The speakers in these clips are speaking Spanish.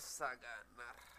Es a ganar.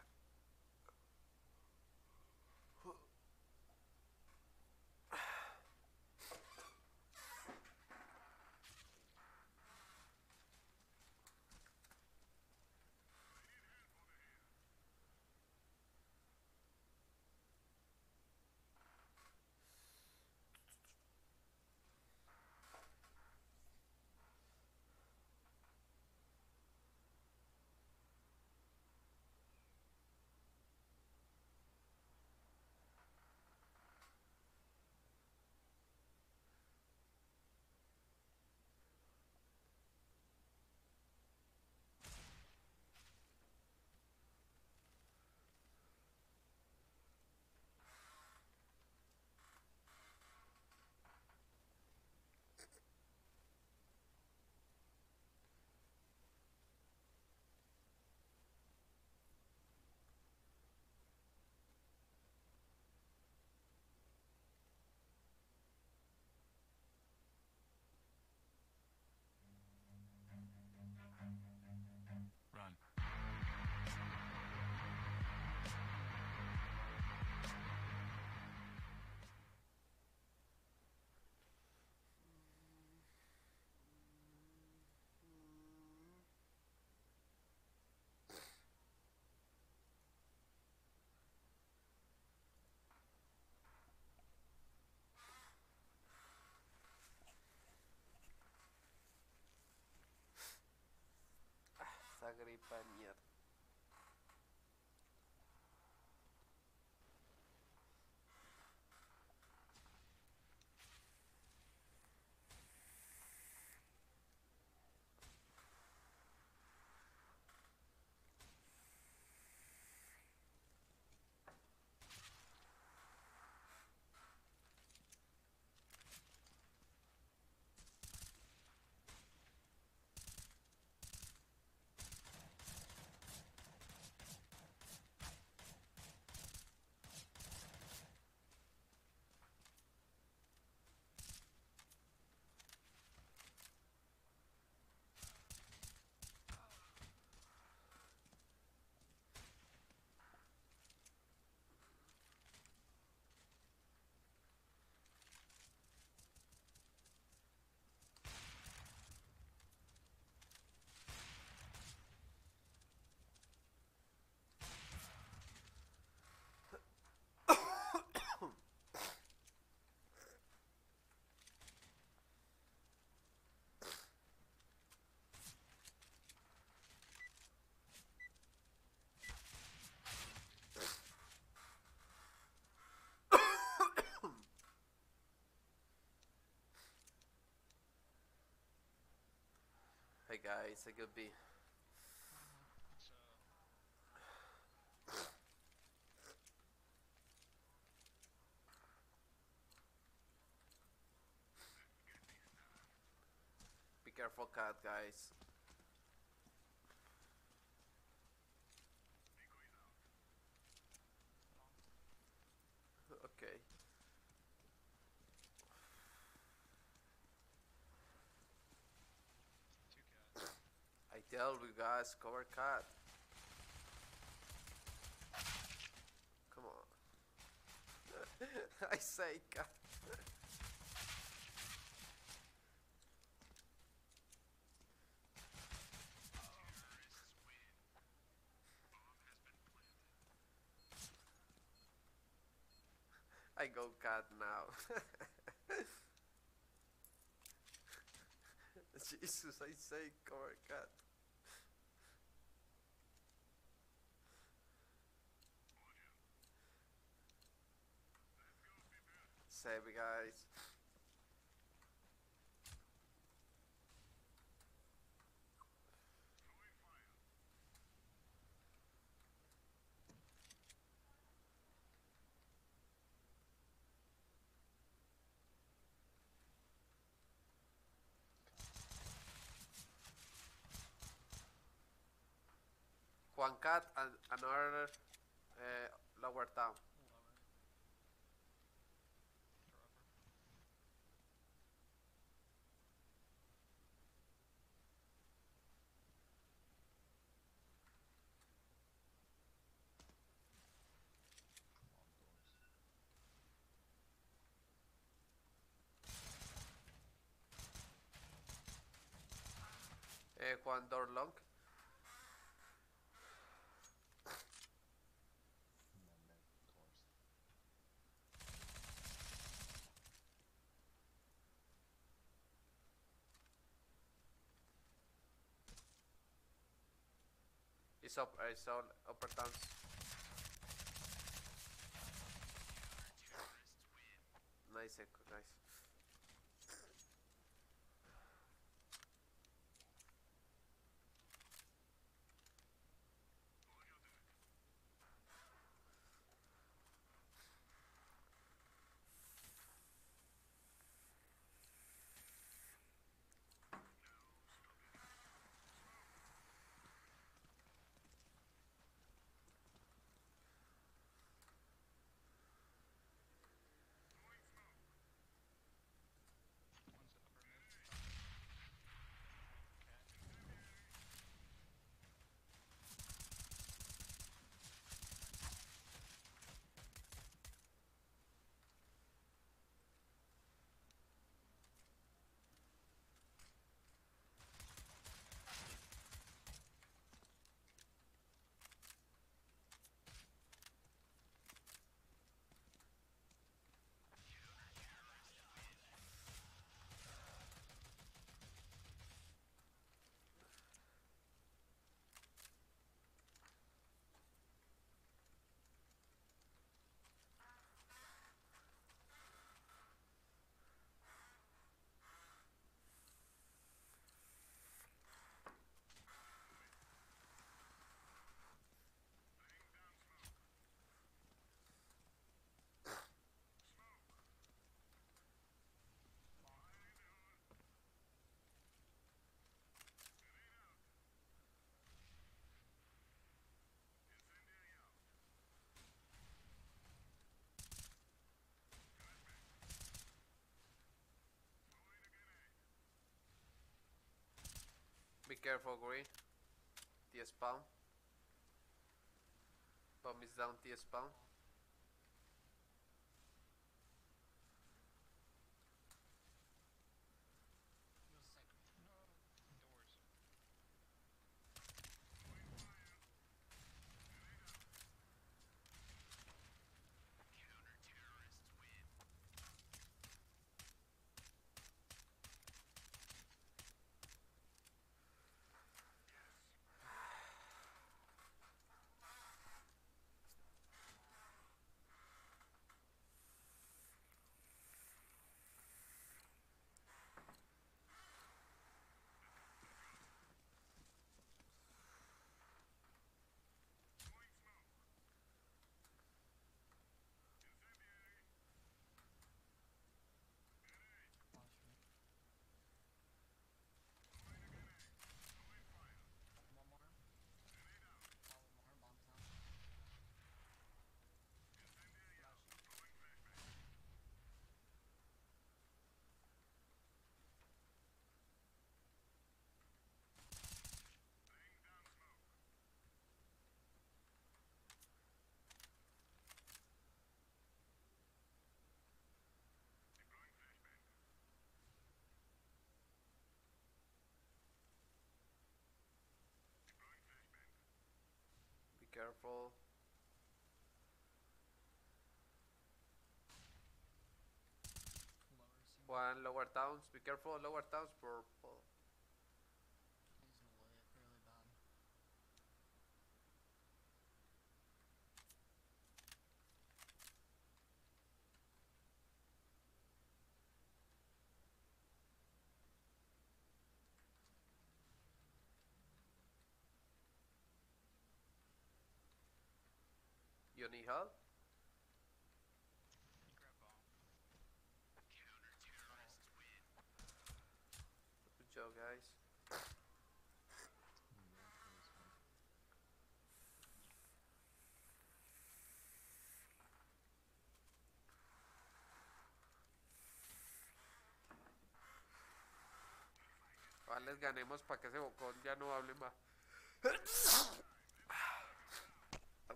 De mierda. Hey guys, I could be. Be careful, cat guys. hell we guys cover cut. Come on. I say cut. I go cut now. Jesus, I say, cover cut. Save me, guys. One cat and another uh, lower town. Eh, One door long. It's up. It's all upper towns. Nice, nice. Careful, green. T spawn. Bomb is down. T spawn. careful. Lower One lower towns. Be careful, lower towns, purple. Help? Grab bomb. Good job, guys. Les ganemos para que ese bocón ya no hable más.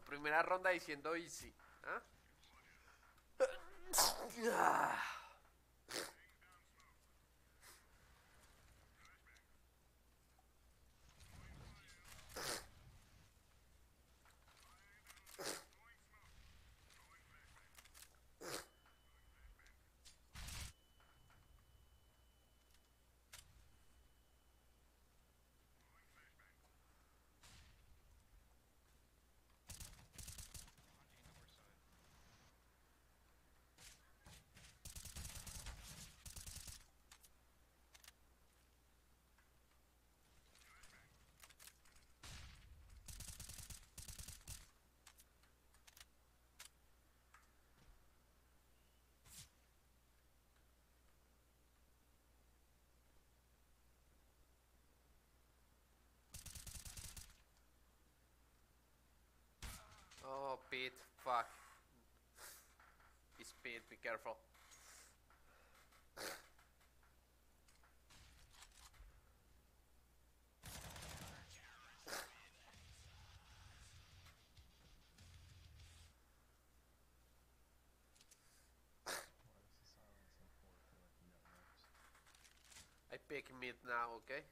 Primera ronda diciendo easy. ¿ah? speed. Fuck. Be speed, be careful. I pick mid now, okay?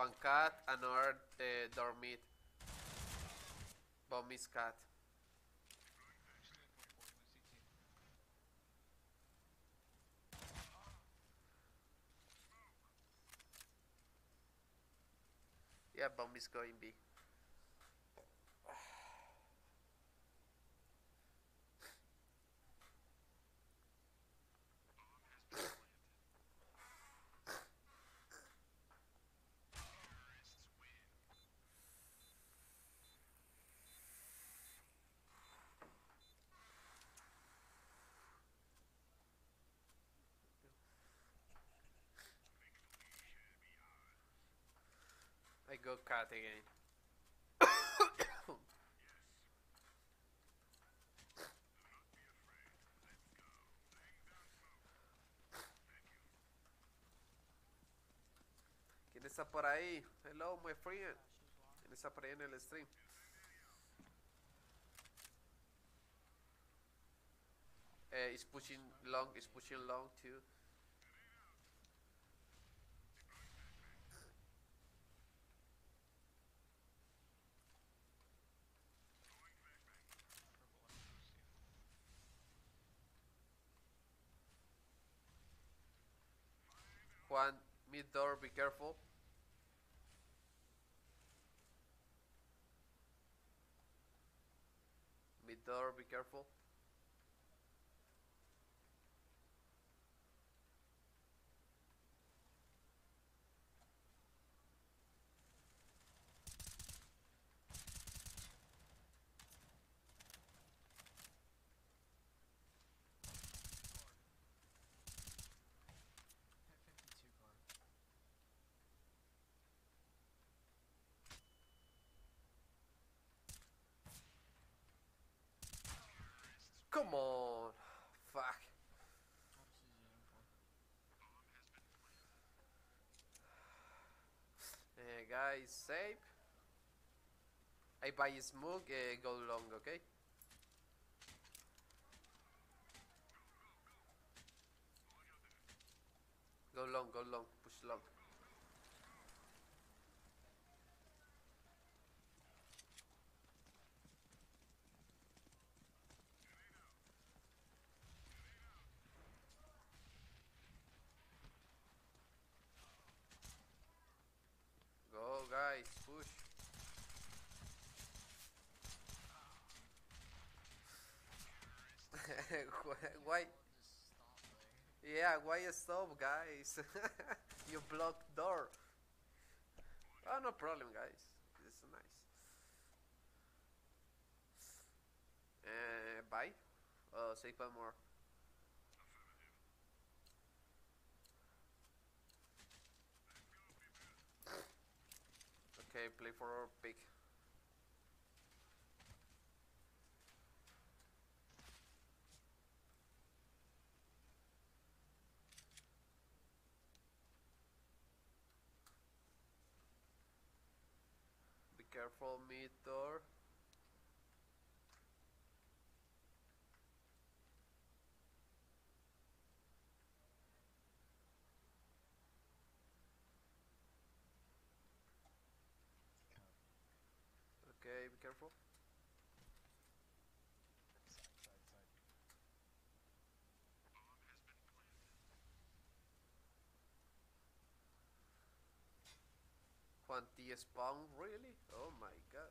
One cat, another uh, door mid. Bomb is cat. She's doing 44 with CT. Yeah, bomb is going B. I go cat again. ¿Quién está por ahí? Hello, my friend. ¿Quién está por ahí en el stream? Eh, is pushing long, is pushing long too. Juan, mid door, be careful. Mid door, be careful. Come on. Fuck. Uh, guys, save. I buy smoke, uh, go long, okay? Go long, go long, push long. Guys, push. Why-. Yeah, why you stop, guys? you blocked door. Oh, no problem, guys. This is nice. Uh, bye. Oh, save one more. Okay, play for our pick. Be careful, mid door. 20 spawn, really? Oh my god.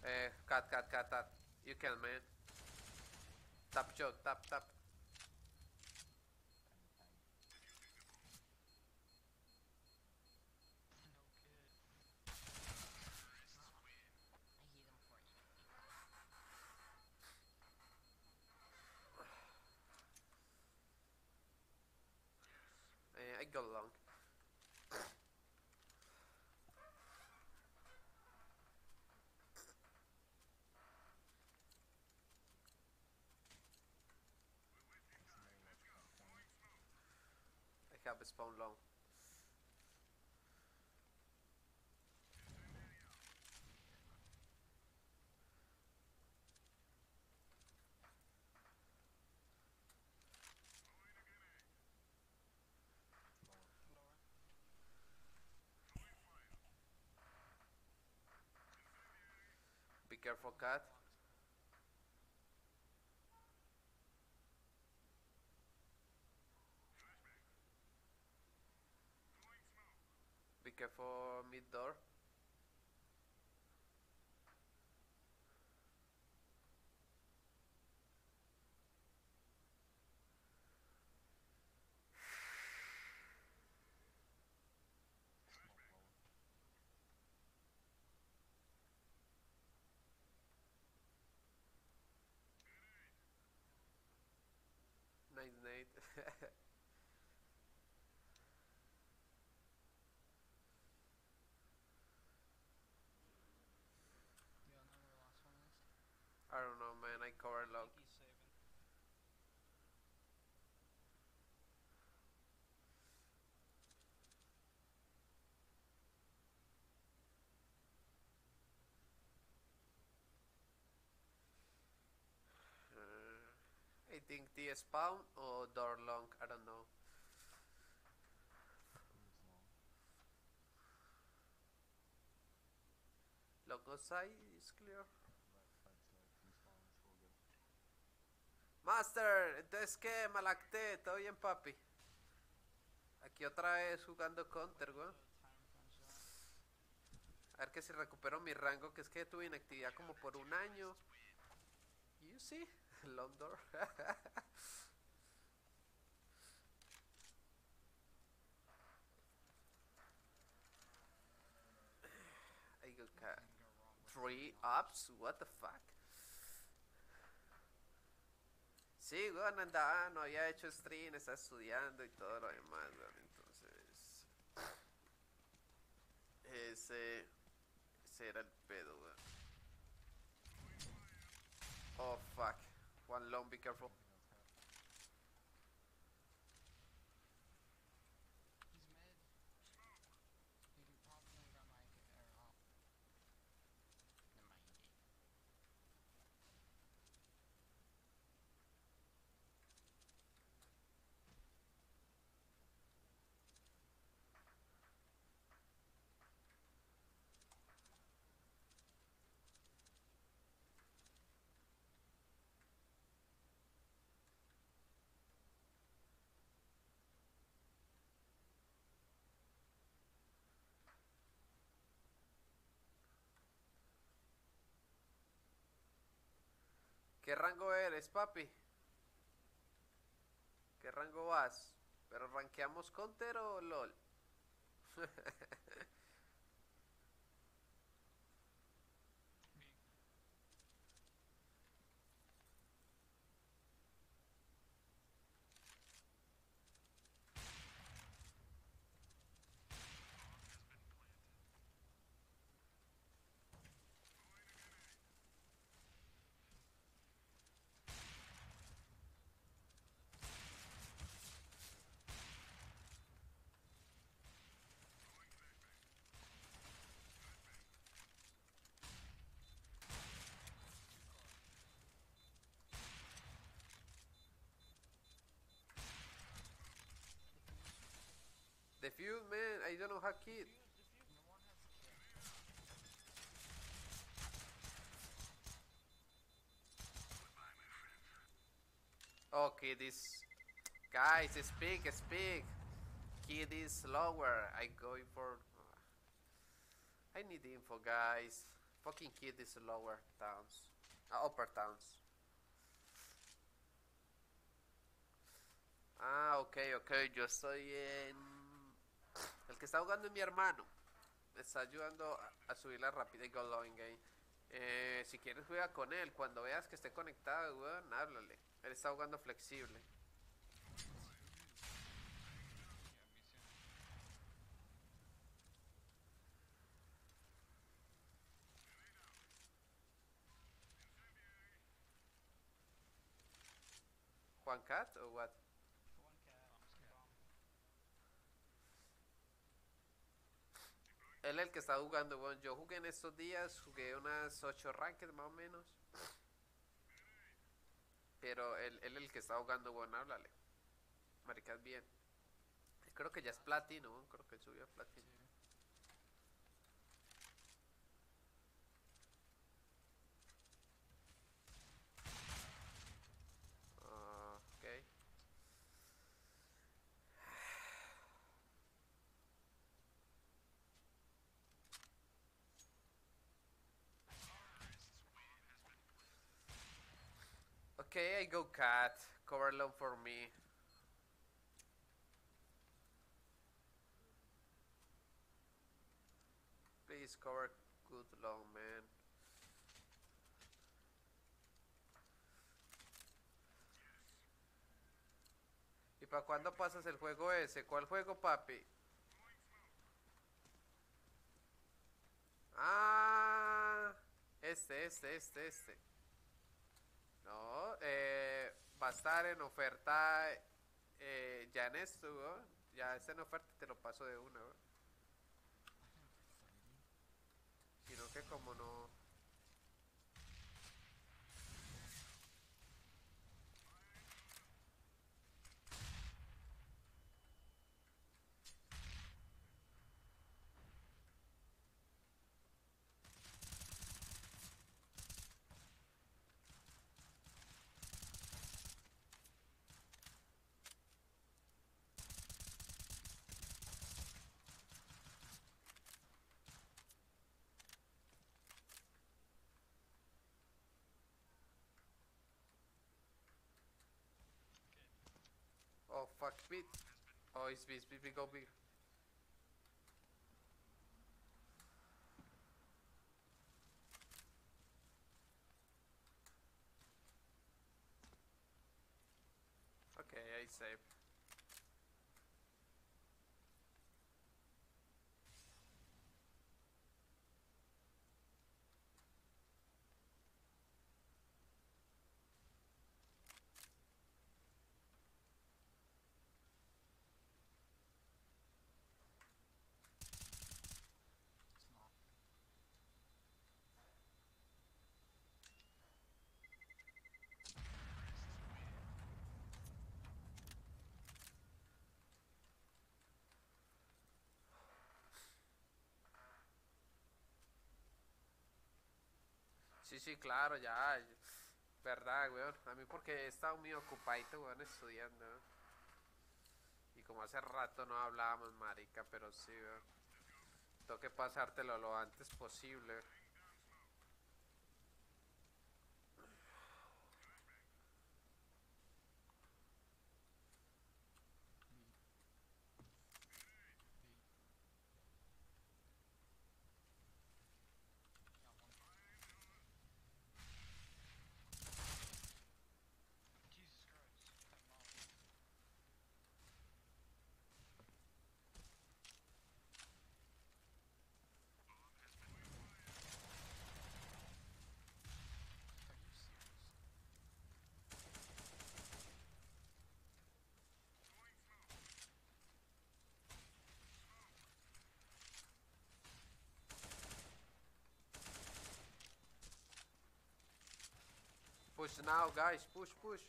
Eh, cut, cut, cut, cut. You can, man. Tap shot, tap, tap. got along. I can't be spawned long. Be careful, cat. Be careful, mid door. Nate. I don't know, man. I covered a lot. Think the spawn or door long. I don't know. Logo side is clear. Master, entonces qué, malacté, todo bien papi. Aquí otra vez jugando counter, weón. A ver que si recupero mi rango, que es que tuve inactividad como por un año. You see? Londor. I got three ups, what the fuck. Sí, weón, andaba, no había hecho stream, estaba estudiando y todo lo demás, entonces... Ese... Ese era el pedo, weón. Oh, fuck. One long, be careful. ¿Qué rango eres, papi? ¿Qué rango vas? ¿Pero rankeamos counter o LOL? Defuse, man. I don't know how kid. No one has kill. Oh, kid is... Guys, speak, speak. Kid is lower. I going for... I need info, guys. Fucking kid is lower towns. Uh, upper towns. Ah, ok, ok. Yo en... El que está jugando es mi hermano. Me está ayudando a, subir la rapidez Go Loading Game. Eh, si quieres juega con él. Cuando veas que esté conectado, weón, háblale. Él está jugando flexible. Juan Cat o what? One cat. Bomb. Él es el que está jugando, weón. Yo jugué en estos días, jugué unas 8 ranked más o menos. Pero él, es el que está jugando, weón, háblale. Maricas bien. Creo que ya es platino. Creo que subió a platino ok. Okay, I go cat. Cover low for me. Please cover good long, man. ¿Y para cuándo pasas el juego ese? ¿Cuál juego, papi? Ah, este, este, este, este. No, eh, va a estar en oferta eh, ya en esto, weón. Ya está en oferta te lo paso de una, weón. Sino que como no... Oh, fuck, beat. Oh, it's beat, beat, go big. Okay, I save. Sí, sí, claro, ya. Verdad, weón. A mí porque he estado muy ocupadito, weón, estudiando. Y como hace rato no hablábamos, marica, pero sí, weón. Tengo que pasártelo lo antes posible. Push now, guys. Push, push.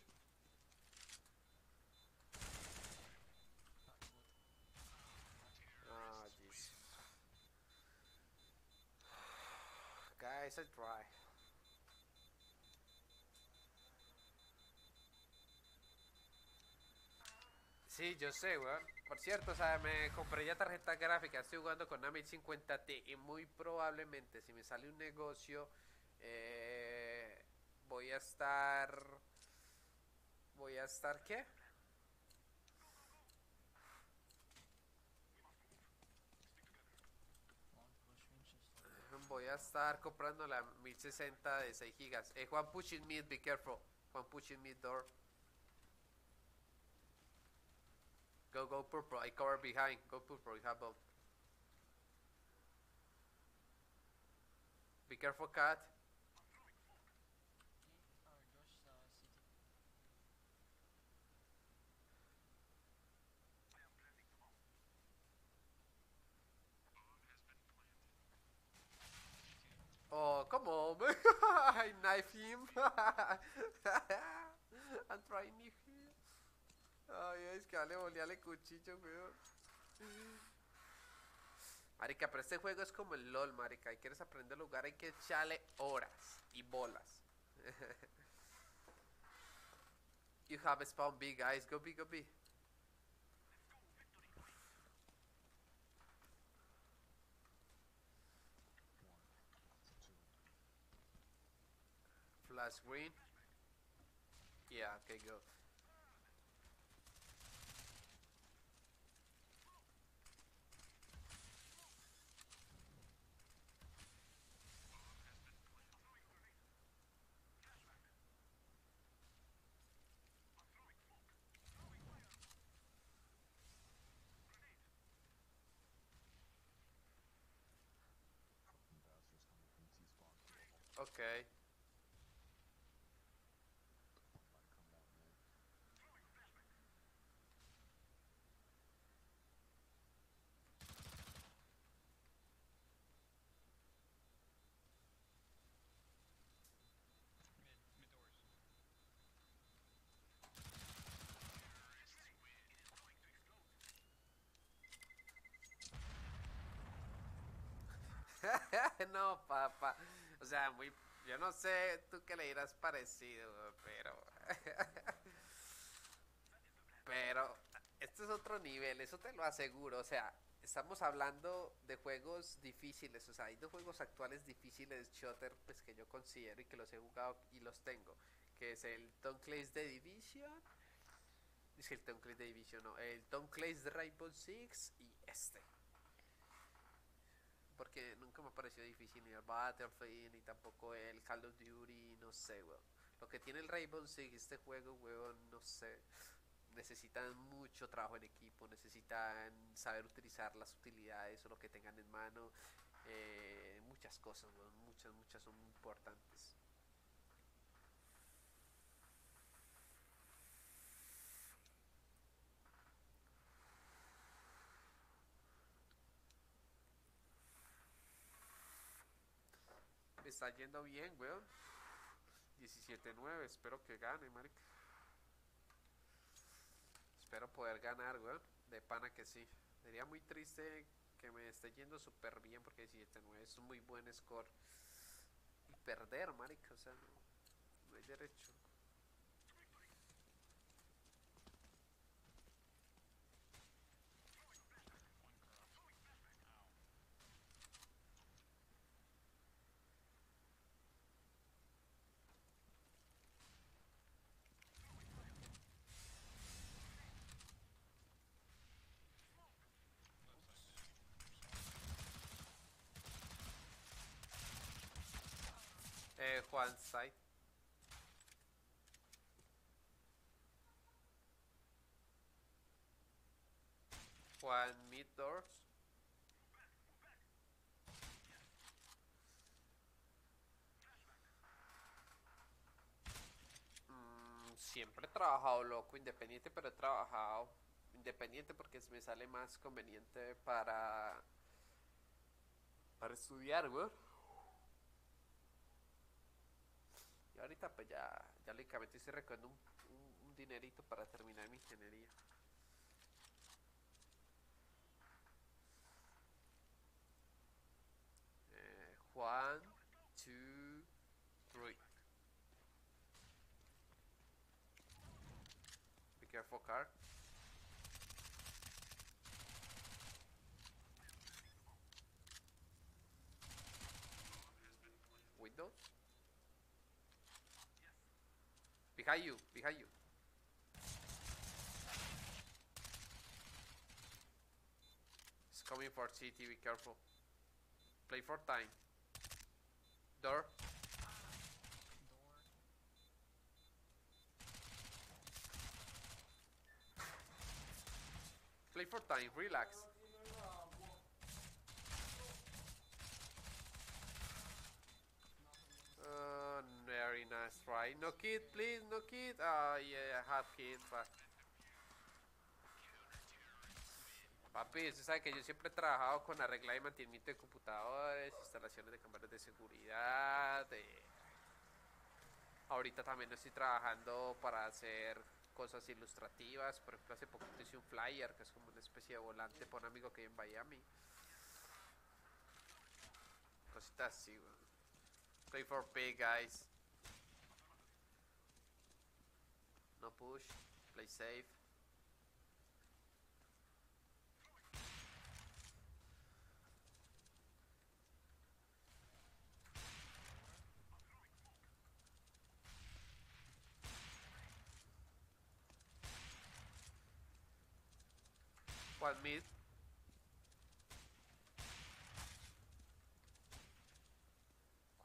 Ah, jeez. Guys, I try. Sí, yo sé, weón. Por cierto, o sea, me compré ya tarjeta gráfica, estoy jugando con una 1050T y muy probablemente si me sale un negocio, eh, voy a estar... Voy a estar, ¿qué? Voy a estar comprando la 1060 de 6 gigas. Eh, Juan pushing mid, be careful. Juan pushing mid door. Go, go purple. I cover behind. Go purple. You have both. Be careful, cat. Okay, or Josh, uh, city. Oh, come on. I knife him. I'm trying to him. Ay, es que vale bolearle cuchillo, weón. Marica, pero este juego es como el LOL, marica. Y quieres aprender a jugar, hay que echarle horas y bolas. you have spawn B, guys. Go B, go B. last green? Yeah, okay, go. Okay. no, papá. O sea, muy. Yo no sé tú que le dirás parecido, pero. pero. Este es otro nivel, eso te lo aseguro. O sea, estamos hablando de juegos difíciles. O sea, hay dos juegos actuales difíciles, Shotter, pues que yo considero y que los he jugado y los tengo. Que es el Tom Clancy's The Division. Es el Tom Clancy's The Division, no. El Tom Clancy's Rainbow Six y este porque nunca me ha parecido difícil ni el Battlefield ni tampoco el Call of Duty, no sé, weón. Lo que tiene el Rainbow Six, este juego, weón, no sé. Necesitan mucho trabajo en equipo, necesitan saber utilizar las utilidades o lo que tengan en mano. eh, muchas cosas, weón, muchas, muchas son importantes. Está yendo bien, weón. 17-9, espero que gane, marica. Espero poder ganar, weón. De pana que sí. Sería muy triste que me esté yendo súper bien porque 17-9 es un muy buen score. Y perder, marica, o sea, no, no hay derecho. Eh, Juan Side. Juan Mid Doors. Mm, siempre he trabajado loco, independiente, pero he trabajado independiente porque me sale más conveniente para para estudiar, güey. Ahorita pues ya, ya lógicamente estoy recogiendo un, un- un dinerito para terminar mi ingeniería. Eh, one, two, three. Be careful, car. Behind you, behind you. It's coming for CT, be careful. Play for time. Door. Play for time, relax. No kid, please, no kid. Ah, yeah, I have kid, but... Papi, usted sabe que yo siempre he trabajado con arreglar y mantenimiento de computadores, instalaciones de cámaras de seguridad. de- Ahorita también estoy trabajando para hacer cosas ilustrativas. Por ejemplo, hace poquito hice un flyer que es como una especie de volante para un amigo que vive en Miami. Cositas así, weón. Play for big guys. No push. Play safe. One mid.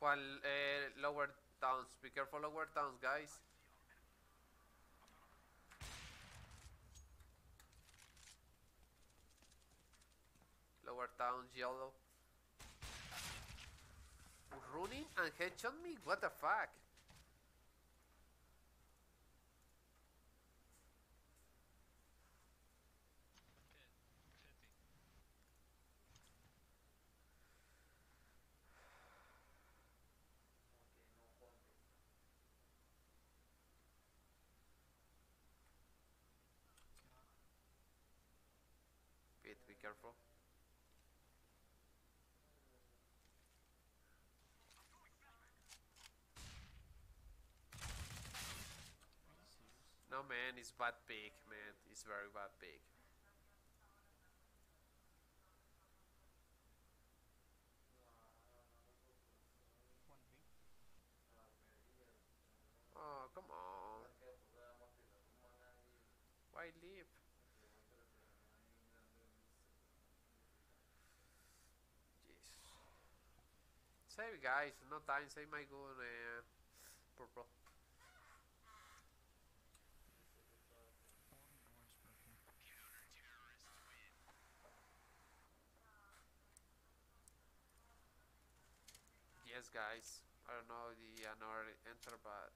Juan, eh, lower downs. Be careful, lower downs, guys. Downs, yellow. Running and headshot me? What the fuck? Pete, be careful. Serious? No man, it's bad big, man. It's very bad big. Oh, come on. Why leave? Jeez. Save guys, no time, save my gun, uh, purple. All the doors broken. Yes guys, I don't know the another enter but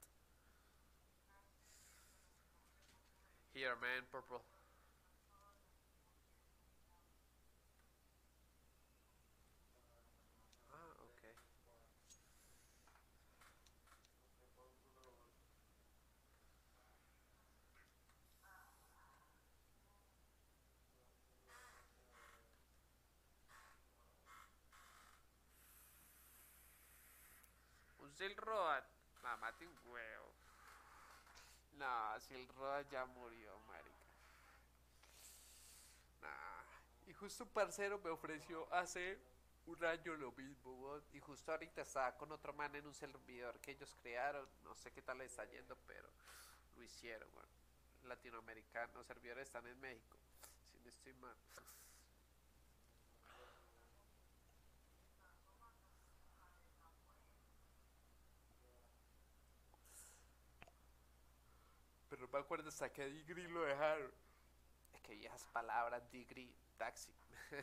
Here man, purple. Road. Mamate un huevo. No, Silk Road ya murió, marica. Nah. Y justo un parcero me ofreció hace un año lo mismo. Y justo ahorita estaba con otro man en un servidor que ellos crearon. No sé qué tal le está yendo, pero lo hicieron, weón. Latinoamericanos, servidores están en México. Si no estoy mal. Me acuerdo hasta qué degree lo dejaron. Es que viejas palabras, degree, taxi.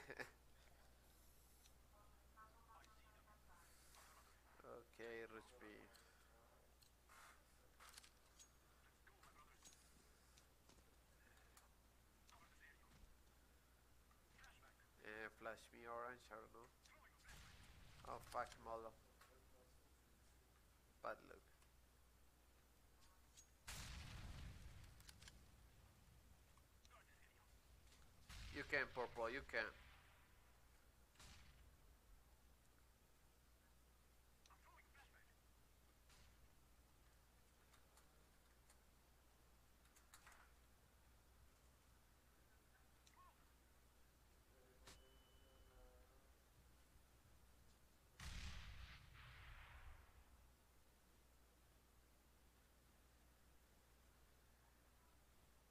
ok, Rushby. Eh, flash me orange, know. Oh fuck, Molo. Bad luck. Can, Purple, you can.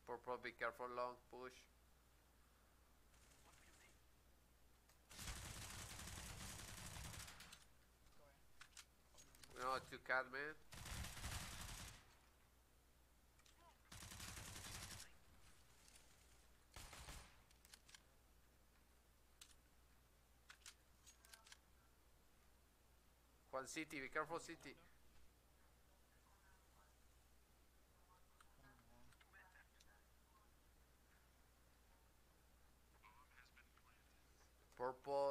Purple, be careful, long push. now to Catman. One city, be careful city. Purple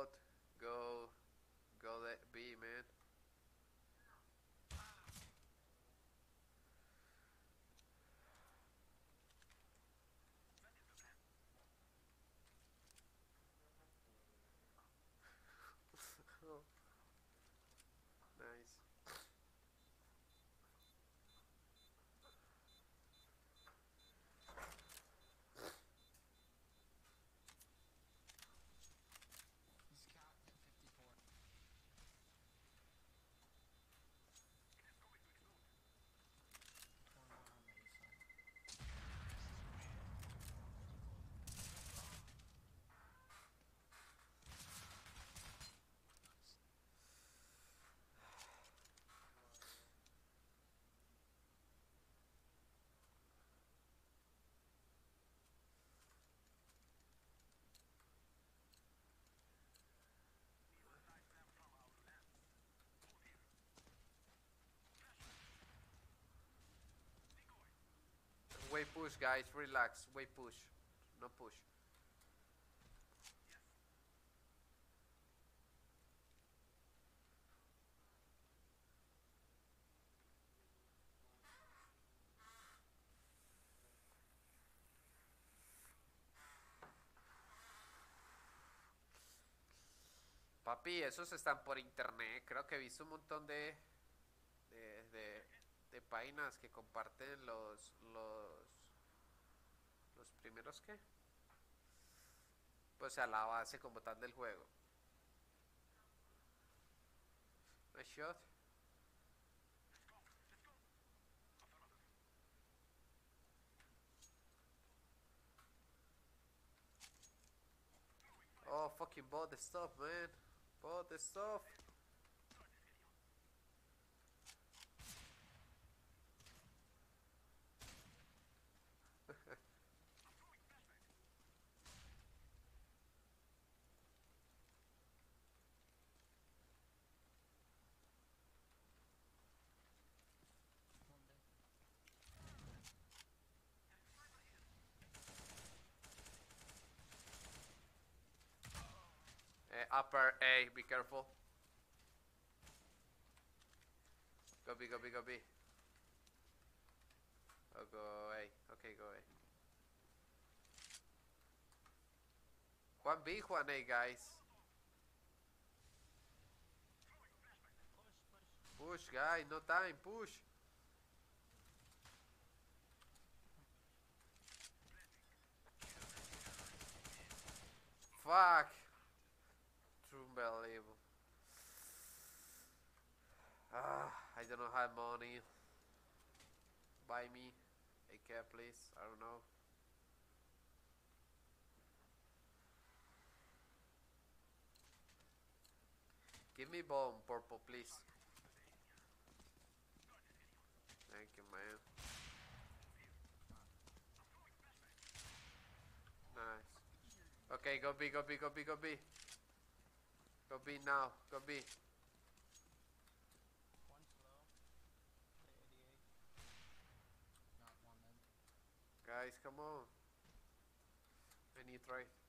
push, guys. Relax. Way push. No push. Papi, esos están por internet. Creo que he visto un montón de, de, de, de páginas que comparten los, los, los primeros que, pues a la base como tal del juego. Nice shot. Oh, fucking the stuff, man. Bought the Eh, upper A, be careful. Go B, go B, go B. Oh, go A. Okay, go A. Juan B, Juan A, guys. Push, guys, no time, push. Fuck. Unbelievable. Ah, I don't know have money. Buy me a cap, please. I don't know. Give me bomb, purple, please. Thank you, man. Nice. Okay, go B, go B, go B, go B. Go B now, go B. Guys, come on. I need right.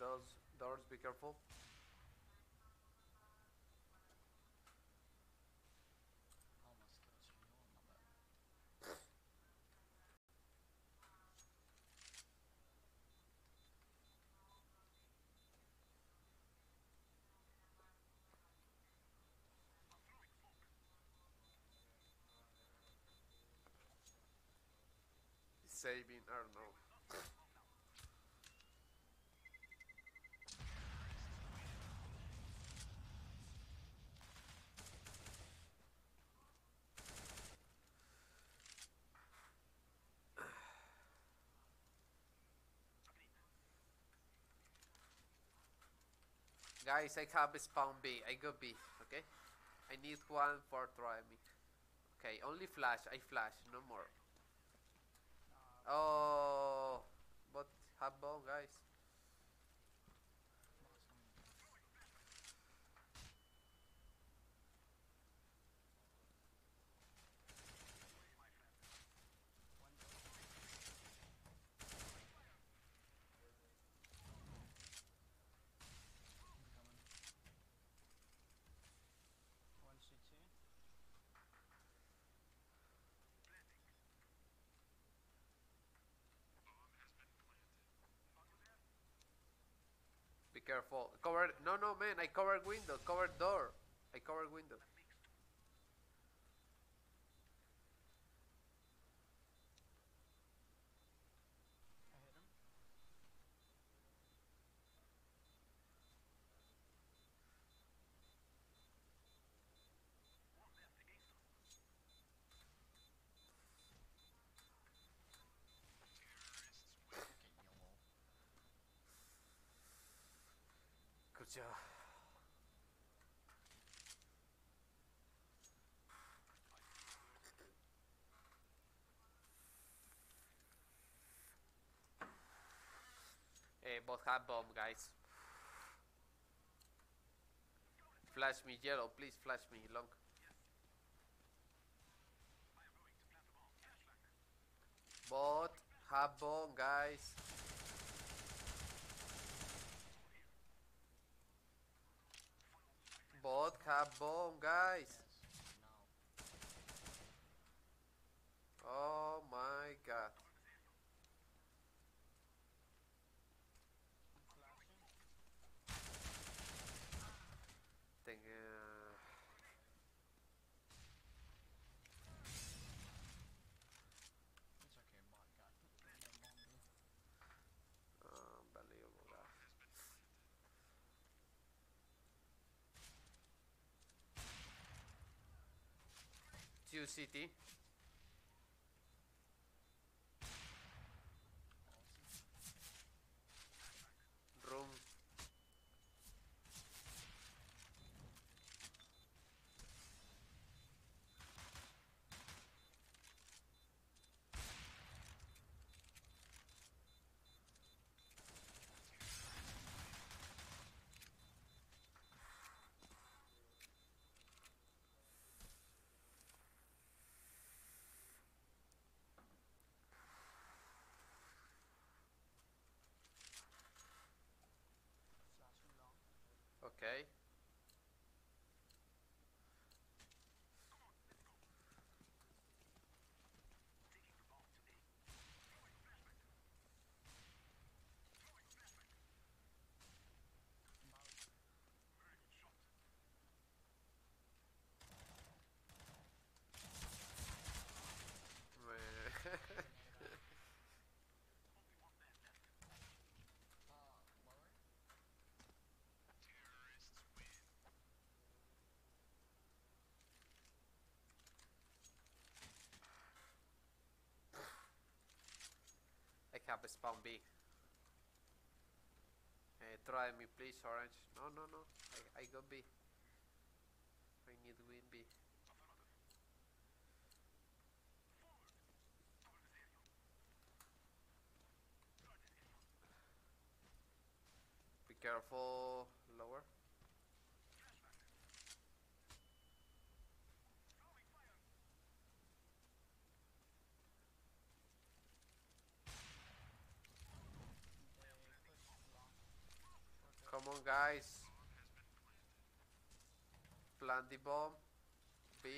Those doors, be careful. Saving Arnold. Guys, I have spawn B. I go B, okay? I need one for try me. Okay, only flash. I flash, no more. Oh, but have bomb, guys. Box one. One Incoming. One CT. Be careful. Cover. No, no, man. I covered window. Covered door. I covered window. Hey, both have bomb, guys. Flash me yellow, please flash me long. Both have bomb, guys. Vodka bom, guys. Oh my god. City. okay? Have a spawn B. Uh, try me please, orange. No, no, no. I, I got B. I need win B. Be careful, lower. They push long. Come on, guys. Plant the bomb. B.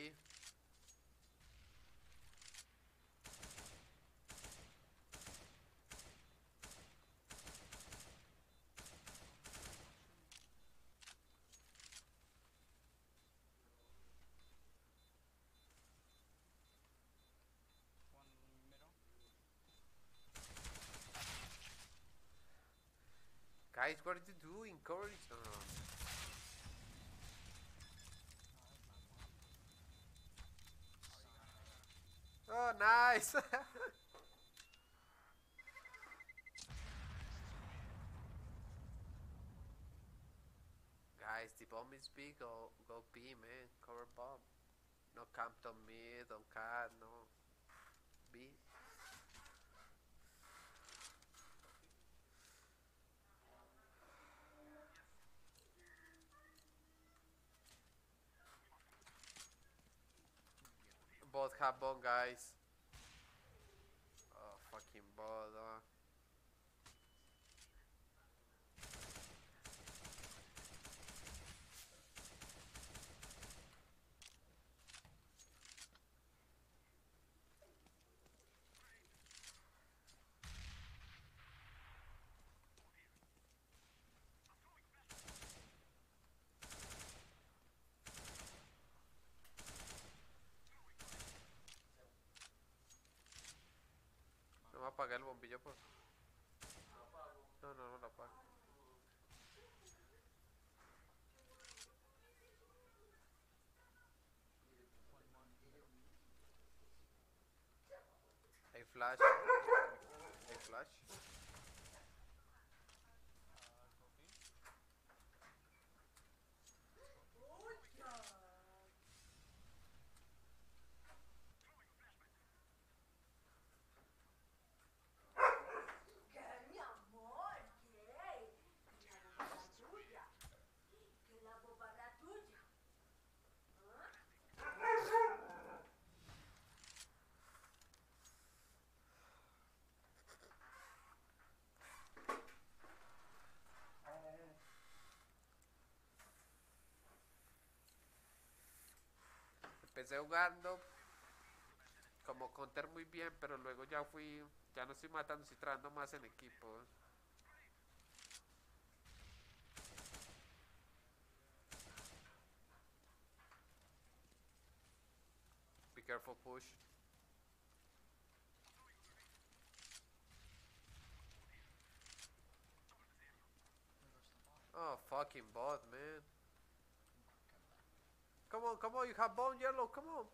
Guys, what are you doing? Courage. Oh. Oh, nice! Guys, the bomb is big. Go, go B, man. Cover bomb. No camp on mid, on cat, no. B. Both have bomb, guys. Oh, fucking bot. Apagué el bombillo por. No, no, no lo apago. Hay flash. Hay flash. Uh, go B. Que mi amor, ¿qué? Que la boba la tuya. Que la boba la tuya. ¿Ah? Empecé jugando como counter muy bien, pero luego ya fui, ya no estoy matando, estoy trabajando más en equipo. Be careful push. Oh, fucking bot, man. Come on, come on, you have bone yellow, come on.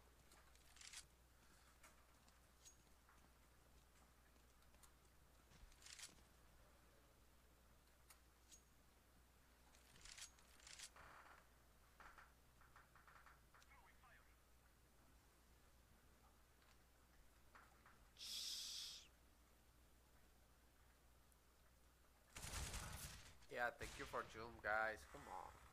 Yeah, thank you for Zoom, guys. Come on.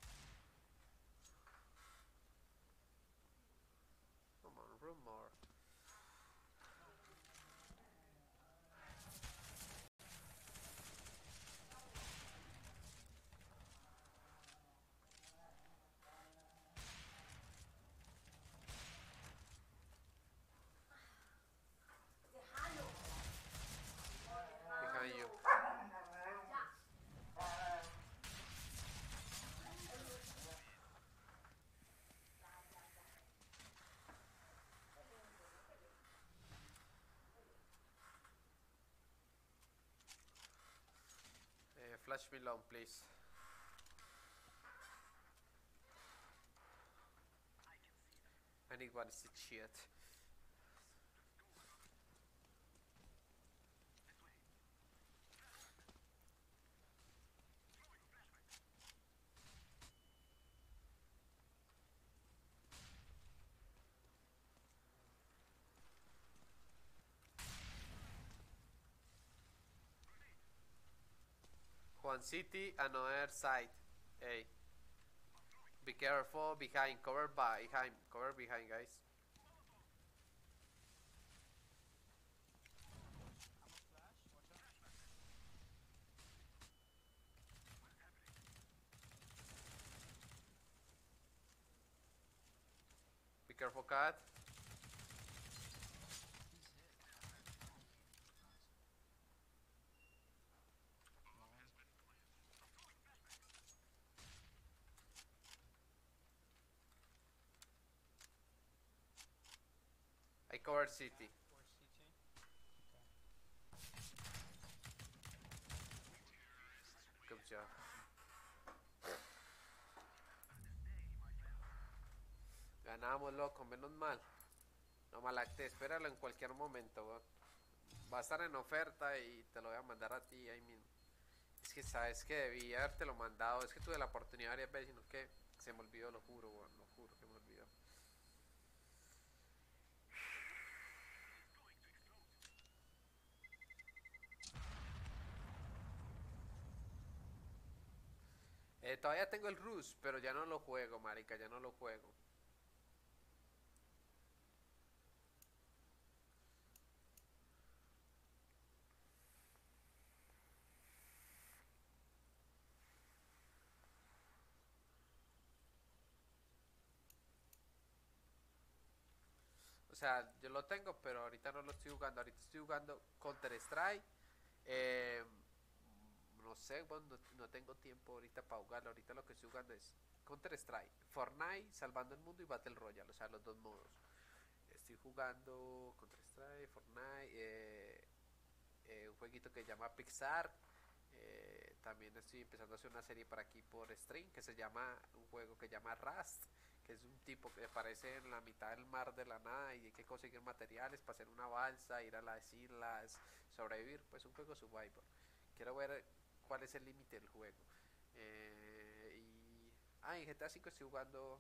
flush me long, please. I think one is the cheat. Juan City, and another side. Hey. Be careful behind, cover behind, cover behind, guys. Be careful, cat. Cover city. Good job. Ganamos, loco, menos mal. No malacte, espéralo en cualquier momento. Va a estar en oferta y te lo voy a mandar a ti ahí mismo. Es que sabes que debí haberte lo mandado. Es que tuve la oportunidad varias veces, sino que se me olvidó, lo juro, weón. Lo juro que me olvidó. Eh, todavía tengo el Rus, pero ya no lo juego, marica, ya no lo juego. O sea, yo lo tengo, pero ahorita no lo estoy jugando. Ahorita estoy jugando Counter Strike. Eh, no sé, bueno, no, tengo tiempo ahorita para jugarlo. Ahorita lo que estoy jugando es Counter Strike, Fortnite, Salvando el Mundo y Battle Royale. O sea, los dos modos. Estoy jugando Counter Strike, Fortnite, eh, eh, un jueguito que se llama Pixar. Eh, también estoy empezando a hacer una serie para aquí por stream que se llama un juego que se llama Rust que es un tipo que aparece en la mitad del mar de la nada y hay que conseguir materiales para hacer una balsa, ir a las islas, sobrevivir, pues un juego survival. Quiero ver cuál es el límite del juego. Eh, y ah, en GTA V estoy jugando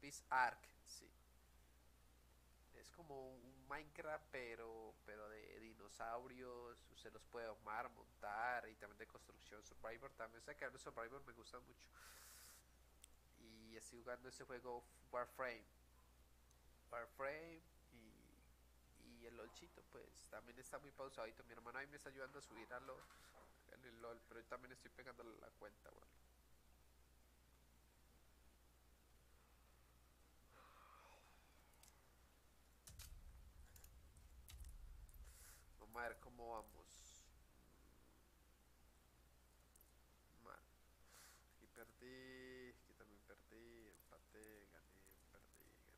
Peace Ark, sí. Es como un Minecraft pero pero de dinosaurios, usted los puede armar, montar y también de construcción Survivor, también sé que el Survivor me gusta mucho y estoy jugando ese juego Warframe. Warframe y, y el LOLchito pues también está muy pausadito. Mi hermano ahí me está ayudando a subir a LOL, pero yo también estoy pegando la cuenta. Vamos a ver cómo vamos. Mal. Aquí perdí, aquí también perdí, empaté, gané, perdí, gané.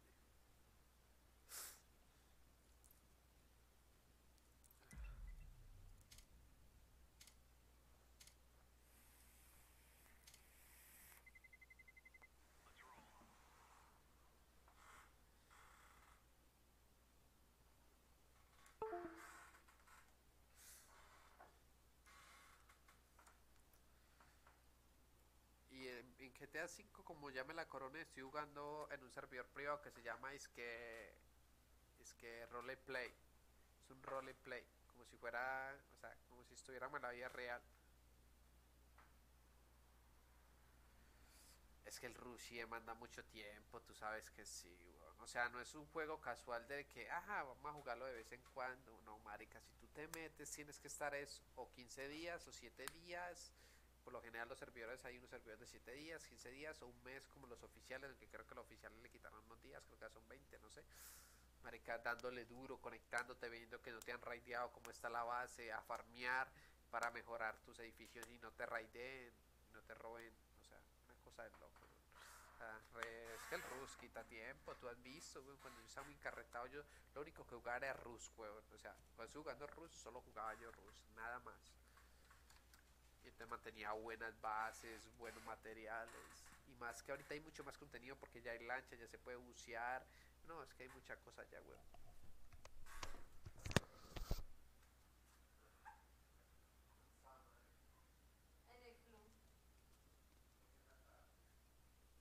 Y en, GTA V, como ya me la coroné, estoy jugando en un servidor privado que se llama es que es que roleplay. Es un roleplay, como si fuera, o sea, como si estuviéramos en la vida real. Es que el Rush demanda mucho tiempo, tú sabes que sí. O sea, no es un juego casual de que, ajá, vamos a jugarlo de vez en cuando. No, marica, si tú te metes, tienes que estar es o 15 días o 7 días. Por lo general los servidores hay unos servidores de 7 días, 15 días o un mes como los oficiales, aunque creo que los oficiales le quitaron unos días, creo que son 20, no sé. Marica, dándole duro, conectándote, viendo que no te han raideado, cómo está la base, a farmear para mejorar tus edificios y no te raideen, no te roben, o sea, una cosa de loco. Es que el Rus quita tiempo, tú has visto, güey, cuando yo estaba muy encarretado, yo lo único que jugaba era Rus, weón. O sea, cuando estuve jugando Rus, solo jugaba yo Rus, nada más. Y entonces mantenía buenas bases, buenos materiales. Y más que ahorita hay mucho más contenido porque ya hay lancha, ya se puede bucear. No, es que hay mucha cosa ya, weón. En el club.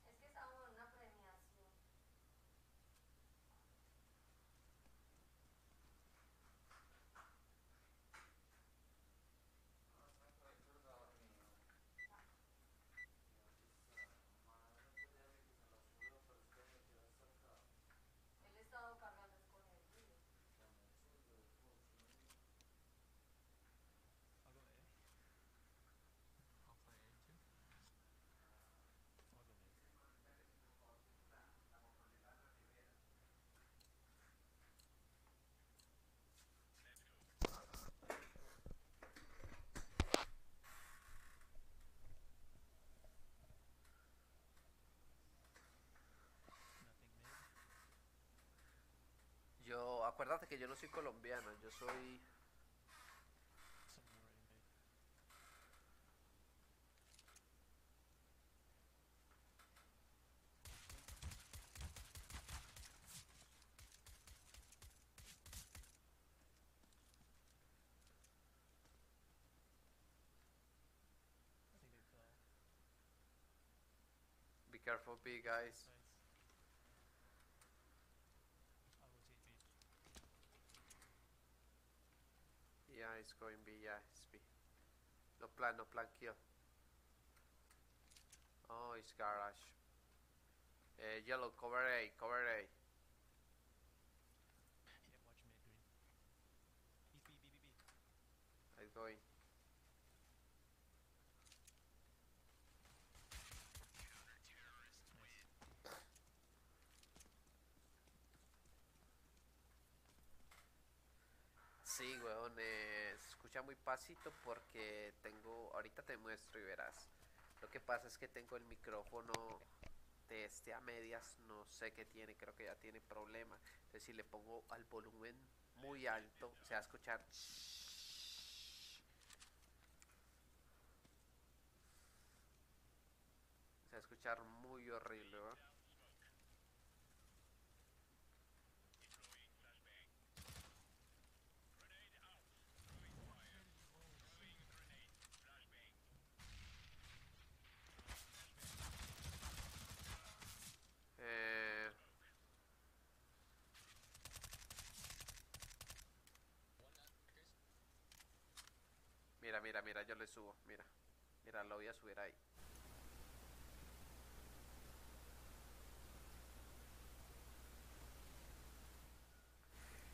Es que estábamos en una premiación. Él estaba cargando es con el río. I'll go A. I'll play A too. I'll go mid. Nothing mid. Yo, acuérdate que yo no soy colombiano, yo soy... Be careful, big guys. It's going B, yeah, it's B. No plan, no plan kill. Oh, it's garage. Uh, yellow, cover A, cover A. Yeah, watch mid green. He's going. Eh, muy pasito porque tengo, ahorita te muestro y verás. Lo que pasa es que tengo el micrófono de este a medias, no sé qué tiene, creo que ya tiene problema. Entonces si le pongo al volumen muy alto, se va a escuchar... Se va a escuchar muy horrible. Eh, Mira, mira, yo le subo, mira. Mira, lo voy a subir ahí.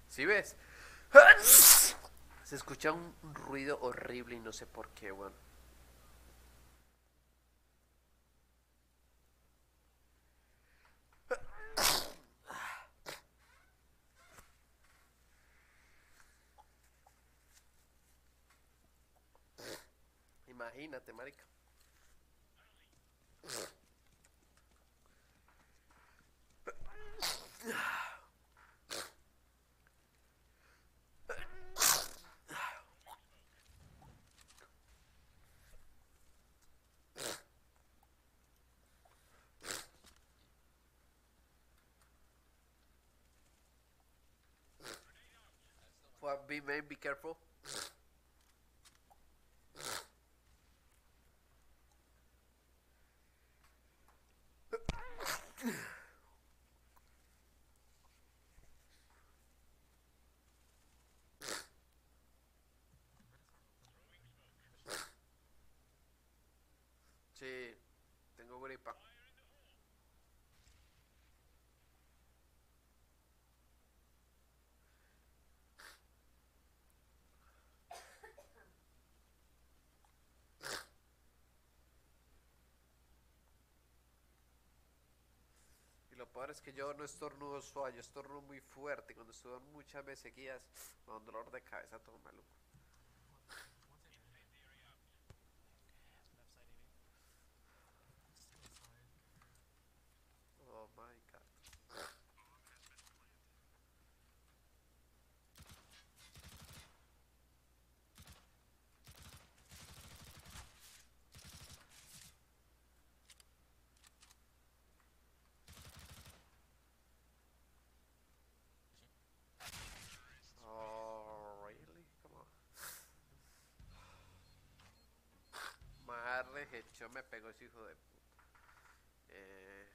¿Sí ves? Se escucha un ruido horrible y no sé por qué, weón. Imagínate, marica. Be man, be careful. Es que yo no estornudo suave, yo estornudo muy fuerte. Cuando estuve muchas veces seguidas, me da un dolor de cabeza todo maluco. Headshot me pegó ese hijo de puta. Eh,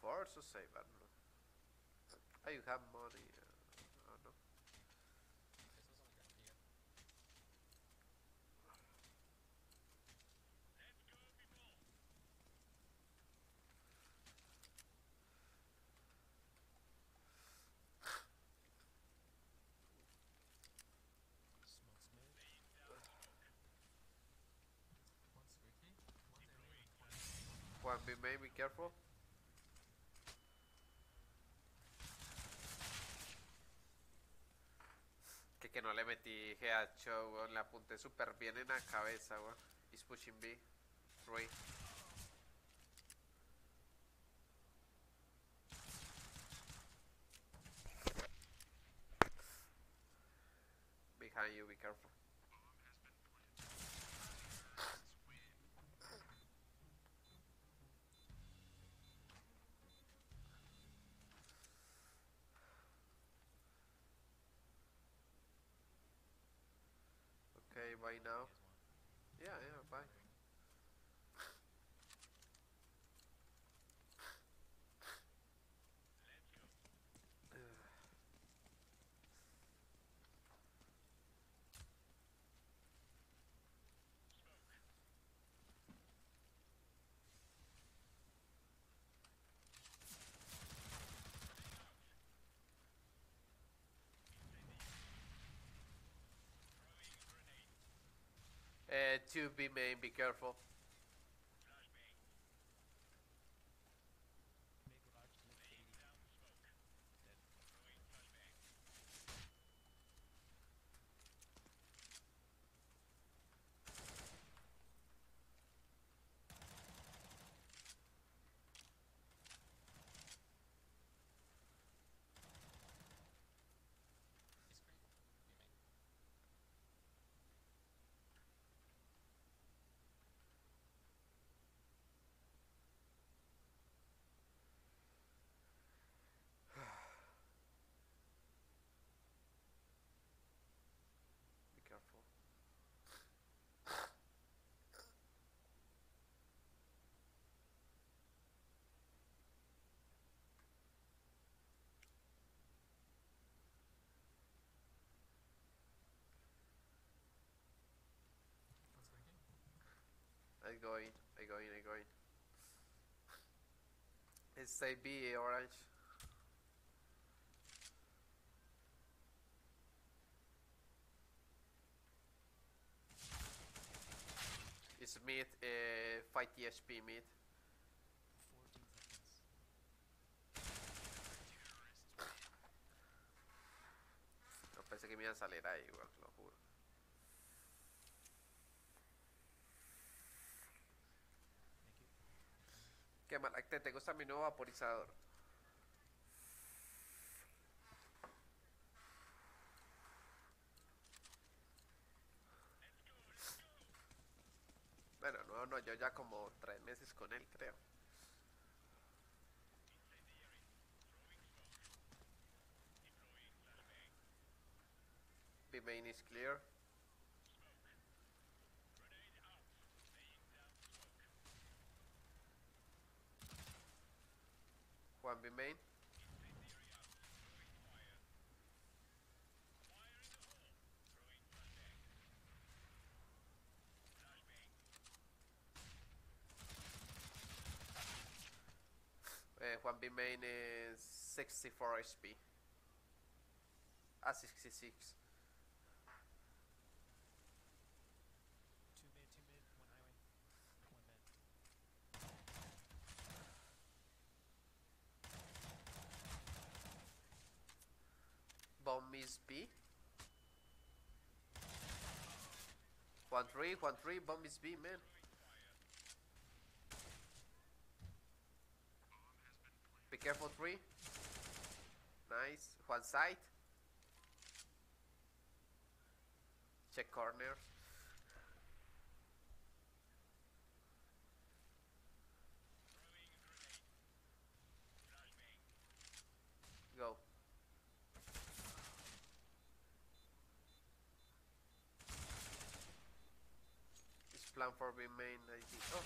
Force o Saber, no. Ah, you have money. Juan, be may be careful. Que que no le metí headshot, weón. Le apunté súper bien en la cabeza, weón. He's pushing B. Three. Behind you, be careful. by now. Yeah, yeah. Uh, to be main, be careful. I go in, I go in, I go in. It's a B orange. It's mid, uh, fight THP mid. 14 seconds. No pensé que me iban a salir ahí, weón, lo juro. Qué mal, te, te gusta mi nuevo vaporizador. Bueno, no, no, yo ya como tres meses con él, creo. B main is clear. Juan B main. Eh, Juan B main is 64 HP. Ah, 66. Two mid, two mid, one highway. One mid. Bomb B. One three, one three, bomb is B, man. Be careful, three. Nice. One side. Check corners. For being main. Oh.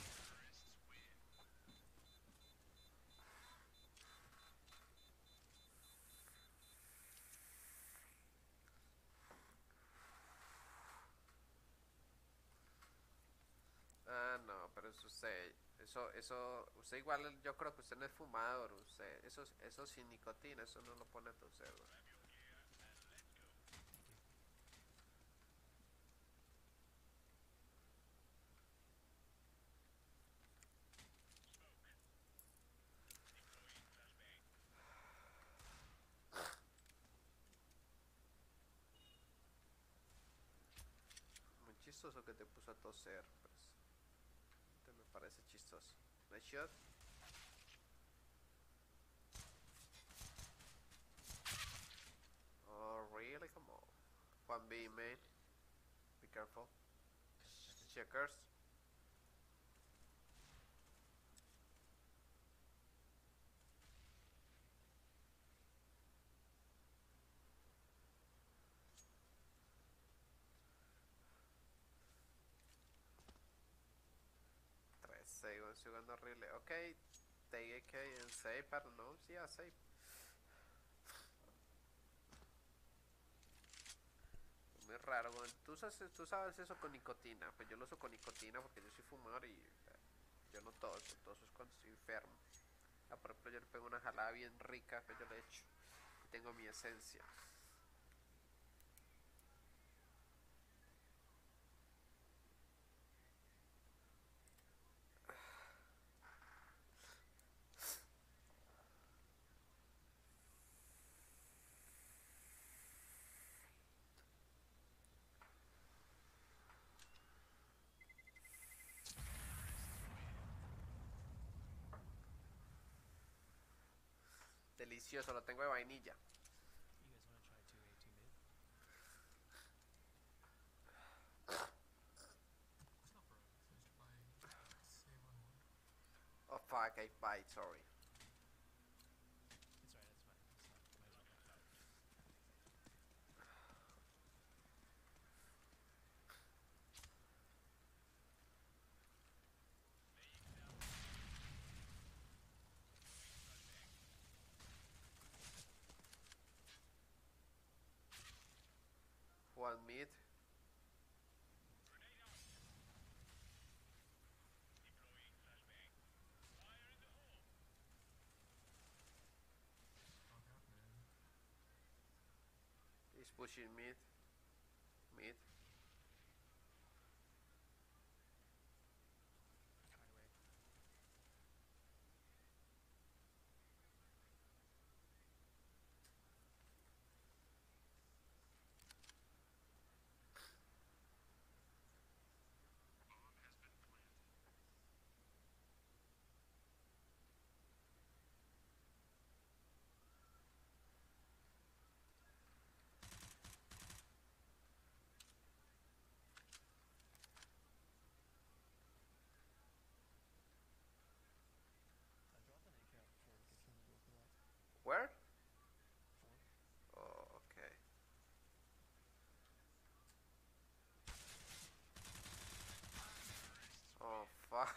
Ah, no, pero eso usted, eso, eso, usted igual, yo creo que usted no es fumador, usted, eso, eso sin nicotina, eso no lo pone a toser, güey. Muy chistoso toser, pues. Te me parece chistoso. Nice shot. Oh, really? Come on. One B, man. Be careful. Checkers. Jugando horrible. Ok, AK en 6, pero no, sí, a 6. Muy raro, güey. ¿Tú sabes, tú sabes eso con nicotina. Pues yo lo uso con nicotina porque yo soy fumador y eh, yo no toso. Toso es cuando estoy enfermo. Ah, por ejemplo, yo le pego una jalada bien rica, pues yo le echo. Tengo mi esencia. Delicioso, lo tengo de vainilla. You guys want to try 2A, 2 mid? What's up, bro? Finished by save on one. Oh fuck, I bite, sorry. on mid. He's pushing mid. Mid.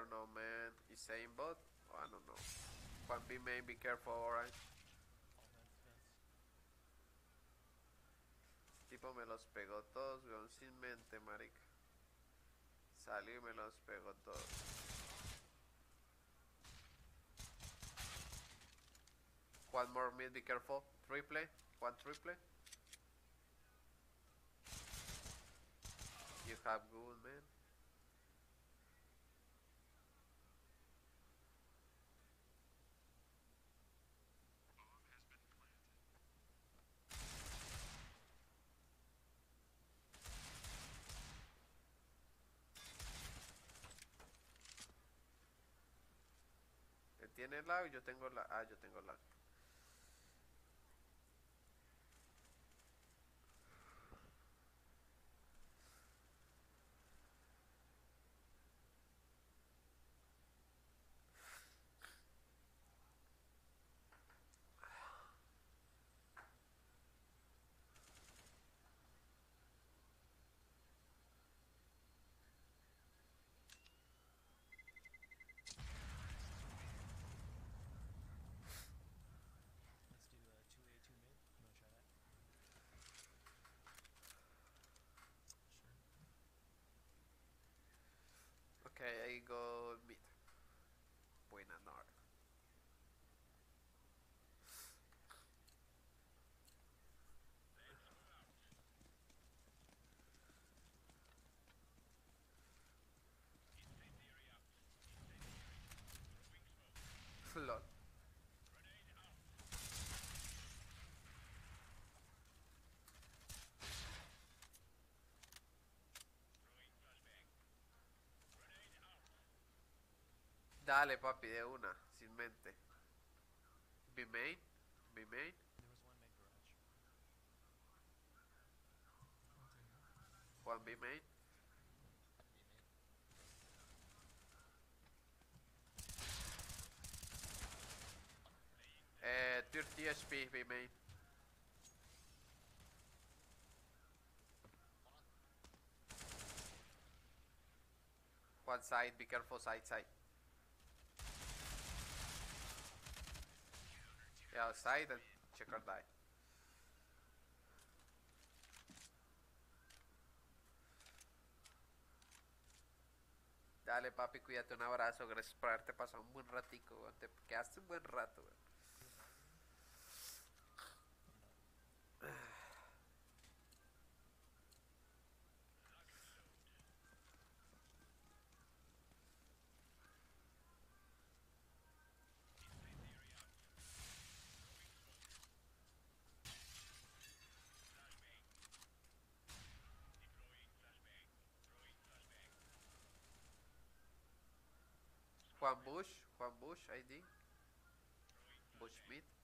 don't know, man. He's saying bot? I don't know. One B main, be careful, alright. Tipo me los pegó todos, weón, sin mente, marica. Salió y me los pegó todos. One more mid, be careful. Triple, one triple. You have good, man. Tiene lag, yo tengo la. Ah, yo tengo lag. Let's do uh, 2A, 2 mid. You want to try that? Sure. Okay, I go mid. Buena Nord. Lol. Dale, papi, de una, sin mente. B main, B main. One mid garage. Juan B main. Eh, 30 HP B main. One side, be careful side side. Yeah, side and check or die. Dale, papi, cuídate, un abrazo. Gracias por haberte pasado un buen ratico. Te quedaste un buen rato. Juan Bush, Juan Bush, ID. Bush mid.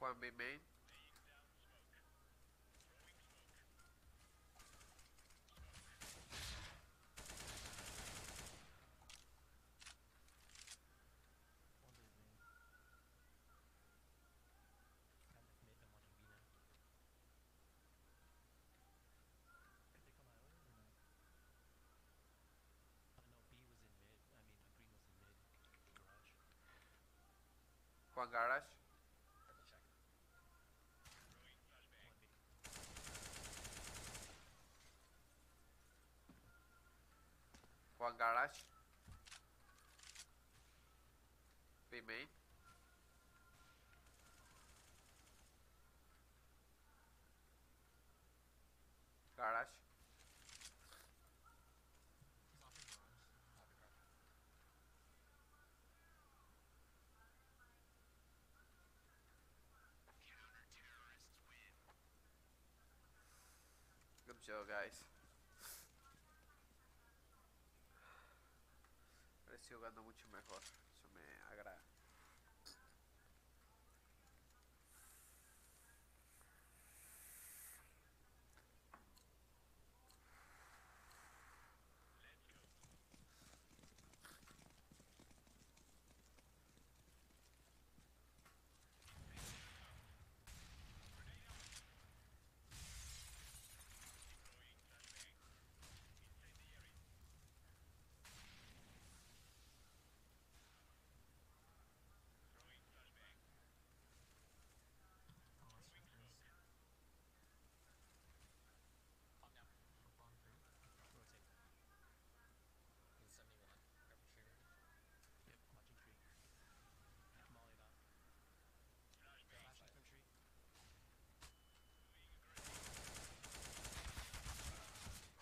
com a B-Main. com garagem. One garage. Remain garage. Good job guys. esse jogador multimercado.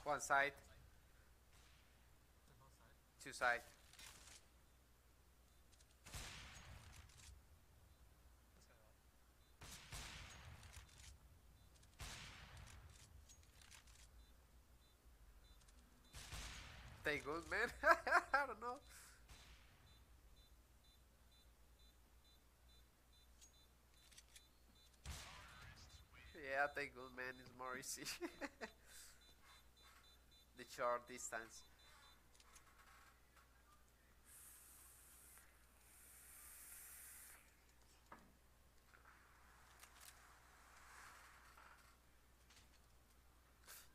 One side. Two side. Stay good, man. I don't know. Yeah, I think good man is more easy. The short distance.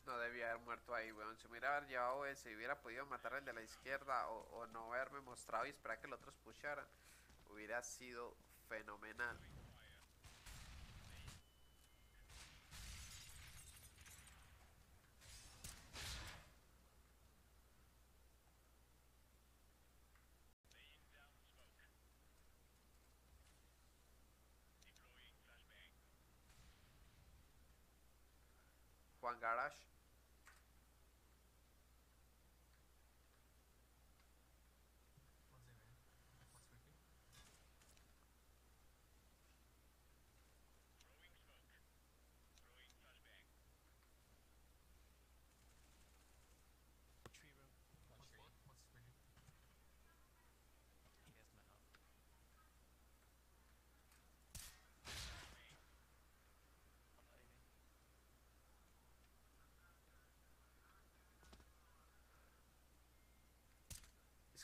No debía haber muerto ahí, weón. Si me hubiera llevado ese, hubiera podido matar al de la izquierda o, o no haberme mostrado y esperar que los otros pusharan, hubiera sido fenomenal. Pangaras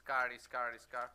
Scary! Scary! Scary!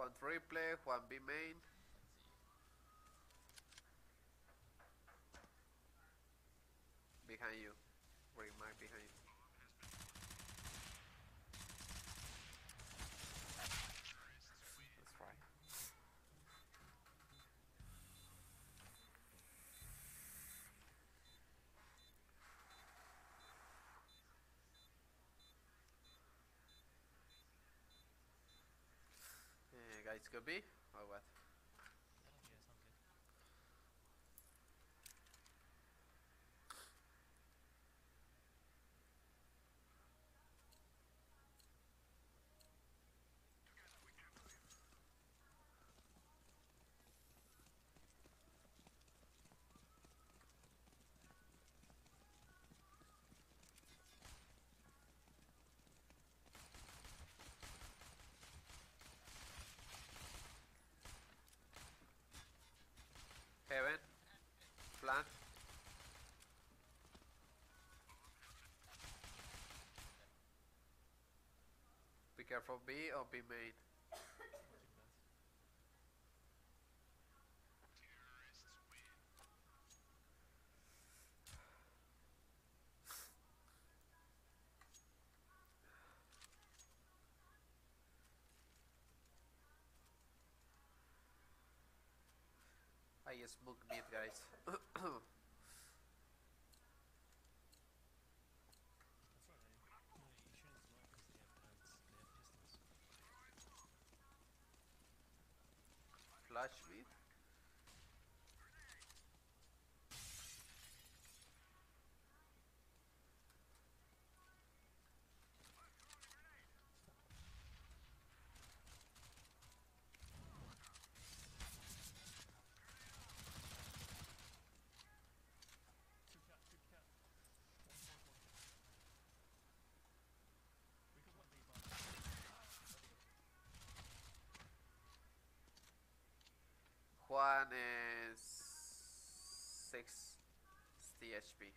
Juan triple, Juan B main. it's gonna be or what? Heaven. Plant. Be careful B or B main. smoke me meat, guys. Flash meat? one is sixty HP.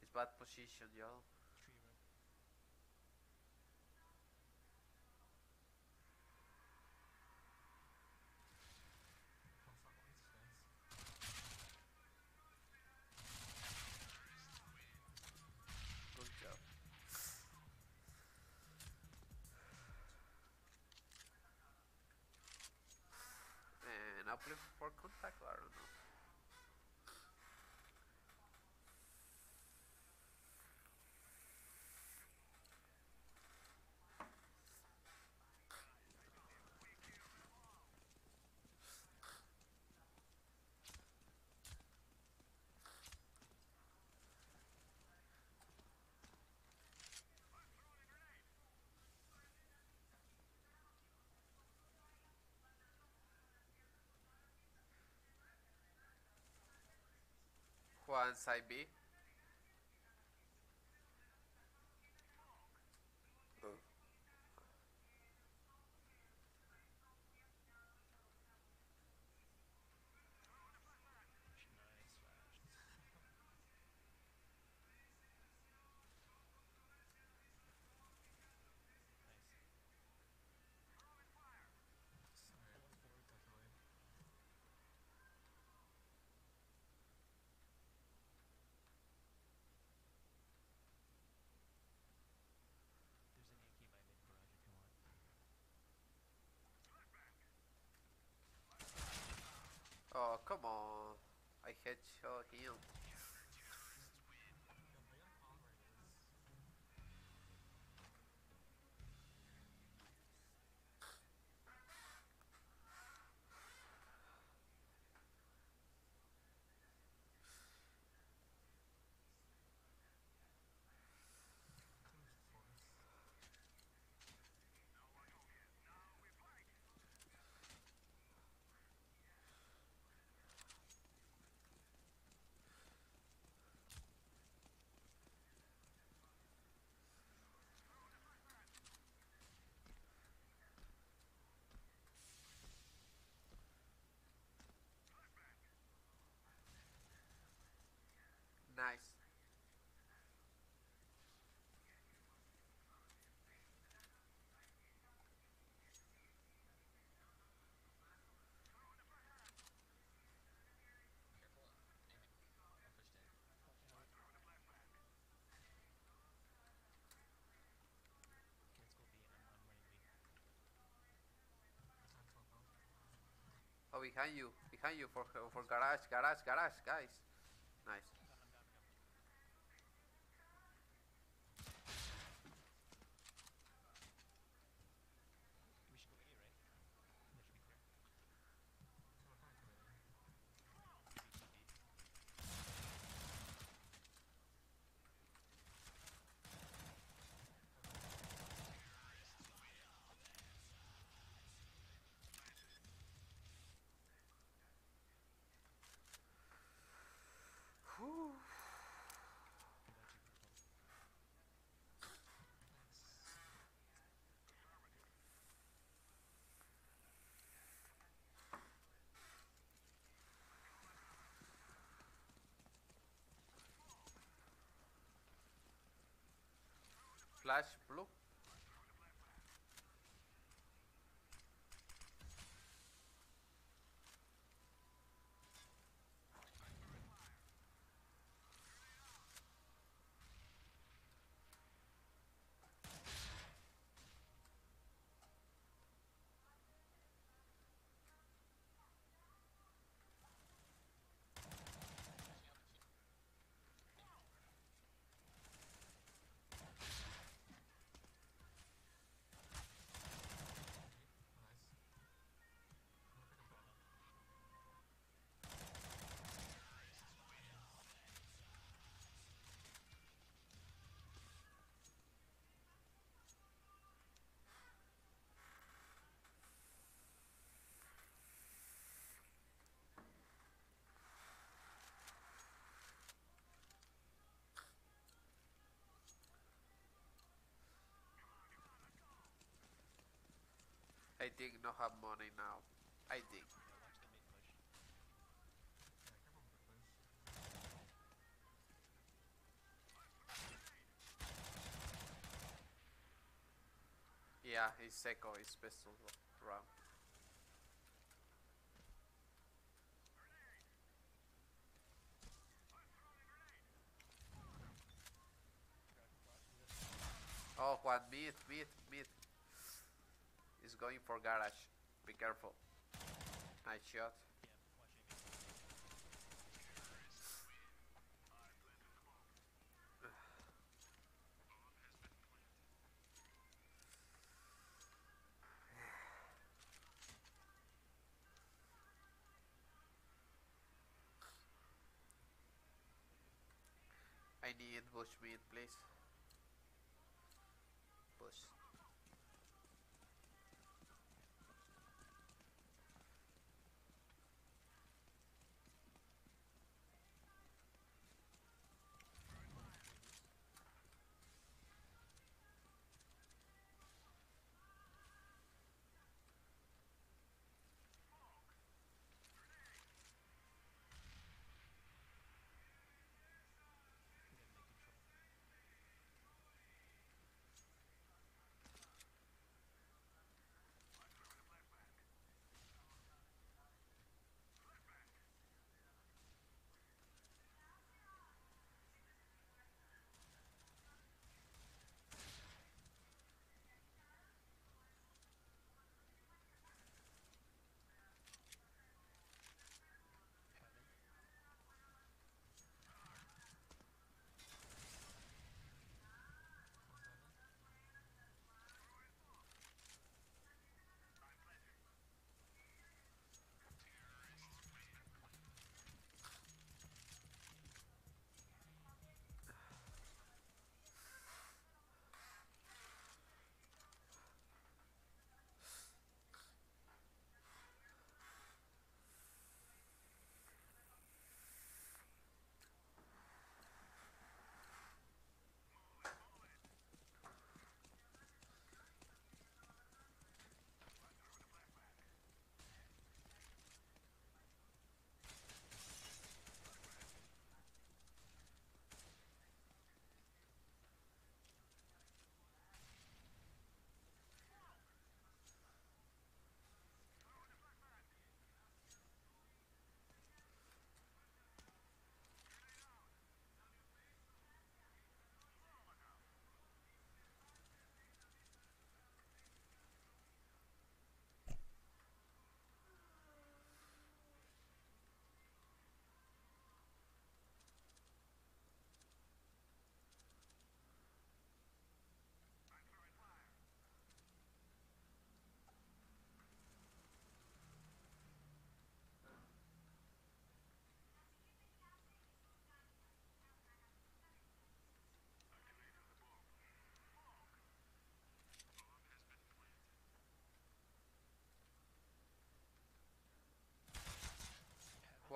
It's bad position, y'all. preço por porco tá claro. once I be come on. I headshot him. Nice. Oh, behind you, behind you for for garage, garage, garage, guys. Nice. slash blue I think not have money now. I think. Yeah, his second is pistol round. Oh, Juan, meat, meat, meat. He's going for garage. Be careful. Nice shot. I need bush mid, please.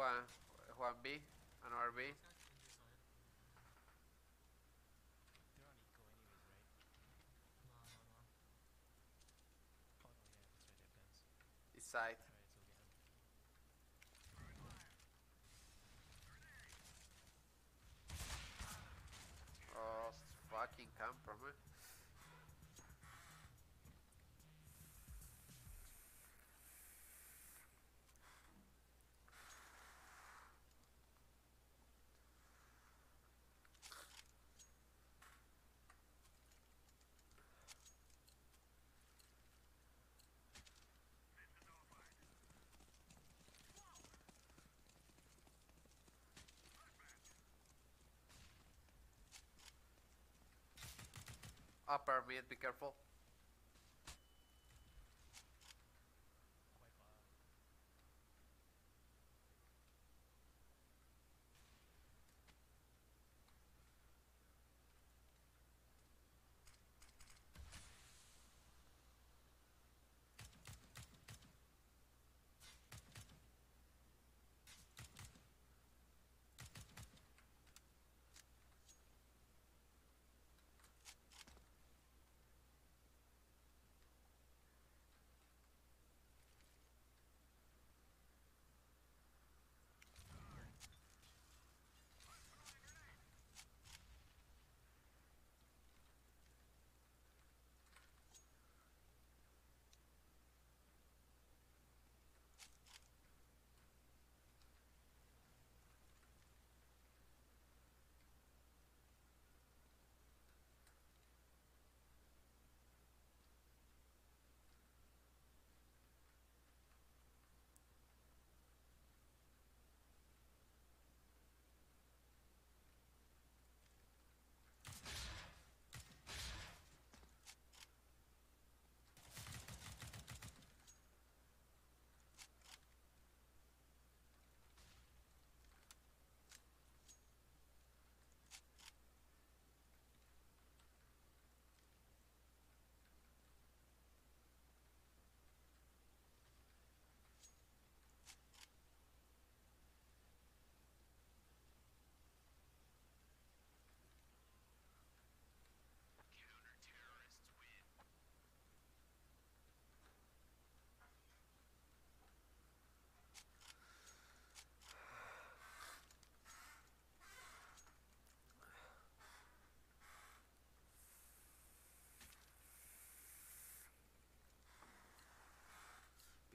Juan, Juan B, an RB. East side. Upper mid, be careful.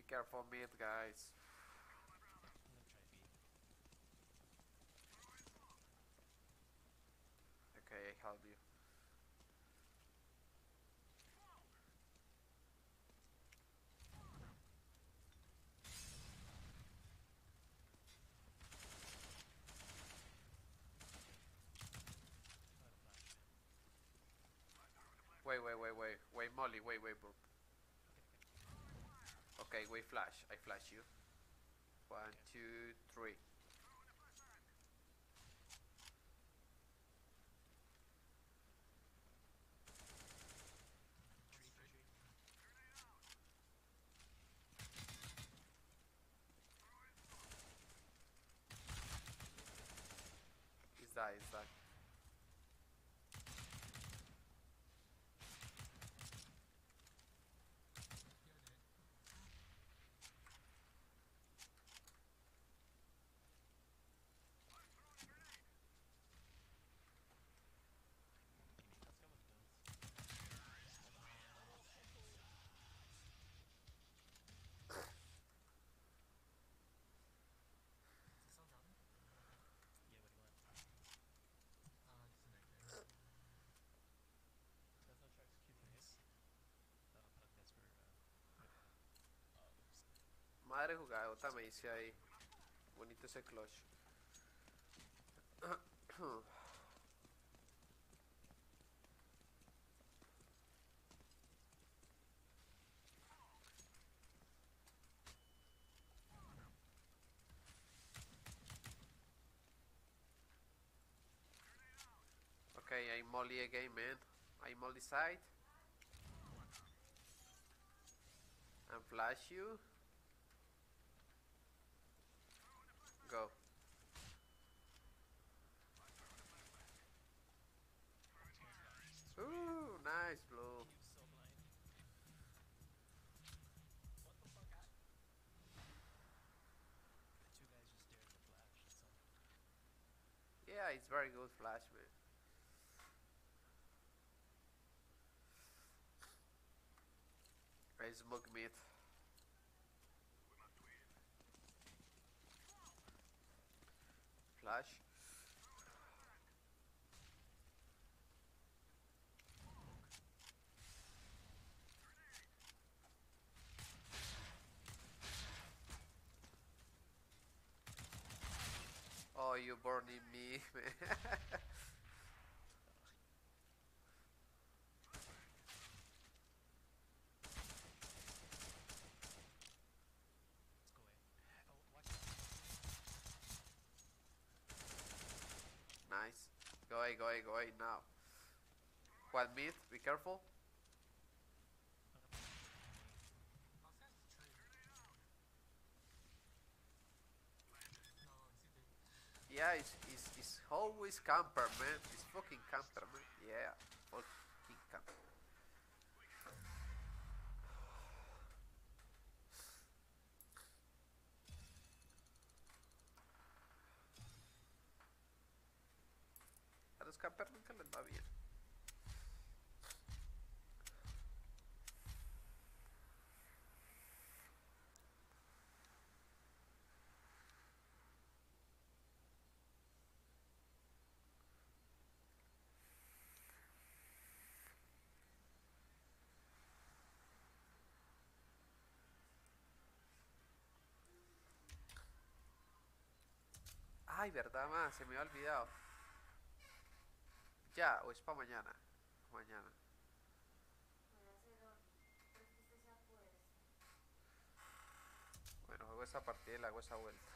Careful mid, guys. Okay, I help you. Wait, wait, wait, wait, wait, Molly, wait, wait, bro. Okay, we flash. I flash you. One, two, three. Is that, is that? Madre jugadota me dice ahí. Bonito ese clutch. Okay, I molly again, man. I molly side. And flash you. To flash, that's all. Yeah, it's very good flash, man. I smoke meat. Flash. Oh, you're burning me, man. I now? What meat? Be careful. Yeah, it's, it's, it's always camper, man. It's fucking camper, man. Yeah. Campers nunca les va bien. Ay, verdad, más, se me había olvidado. Ya, o es para mañana. Mañana. Bueno, hago esa partida y le hago esa vuelta.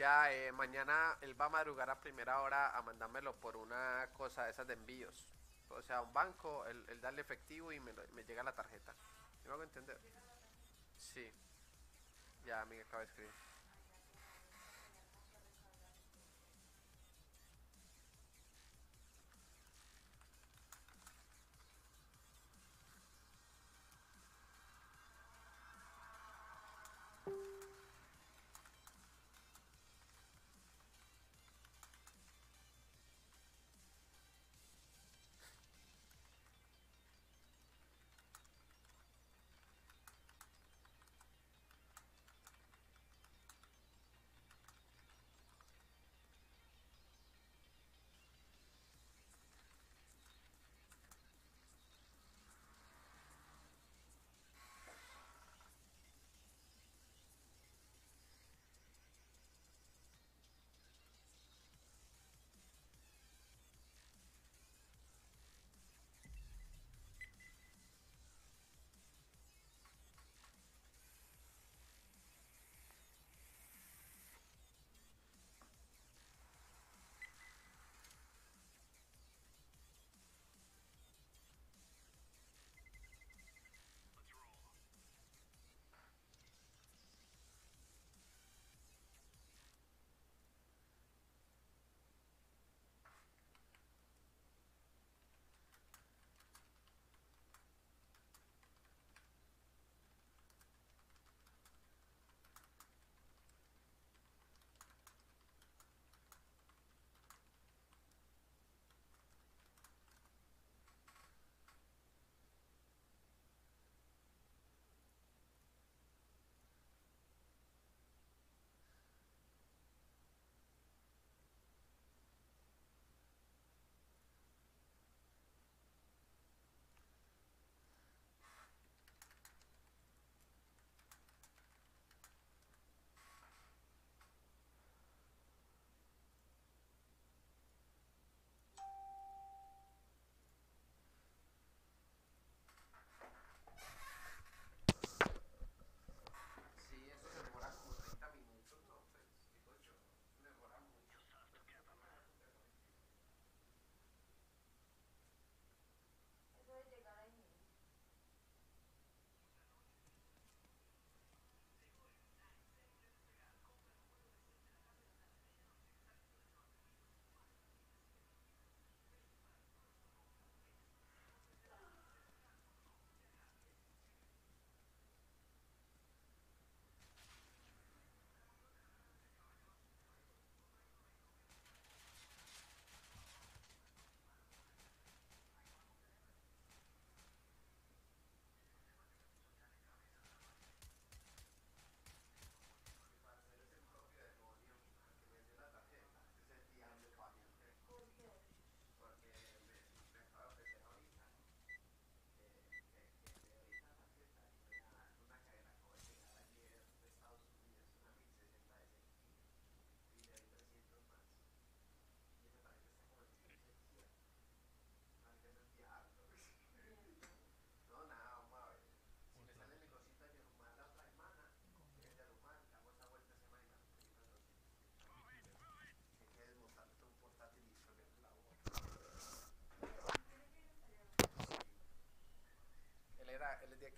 Ya, eh, mañana él va a madrugar a primera hora a mandármelo por una cosa de esas de envíos. O sea, un banco, él, él da el efectivo y me, me llega la tarjeta. ¿Sí ¿Me hago entender? Sí. Ya, me acaba de escribir.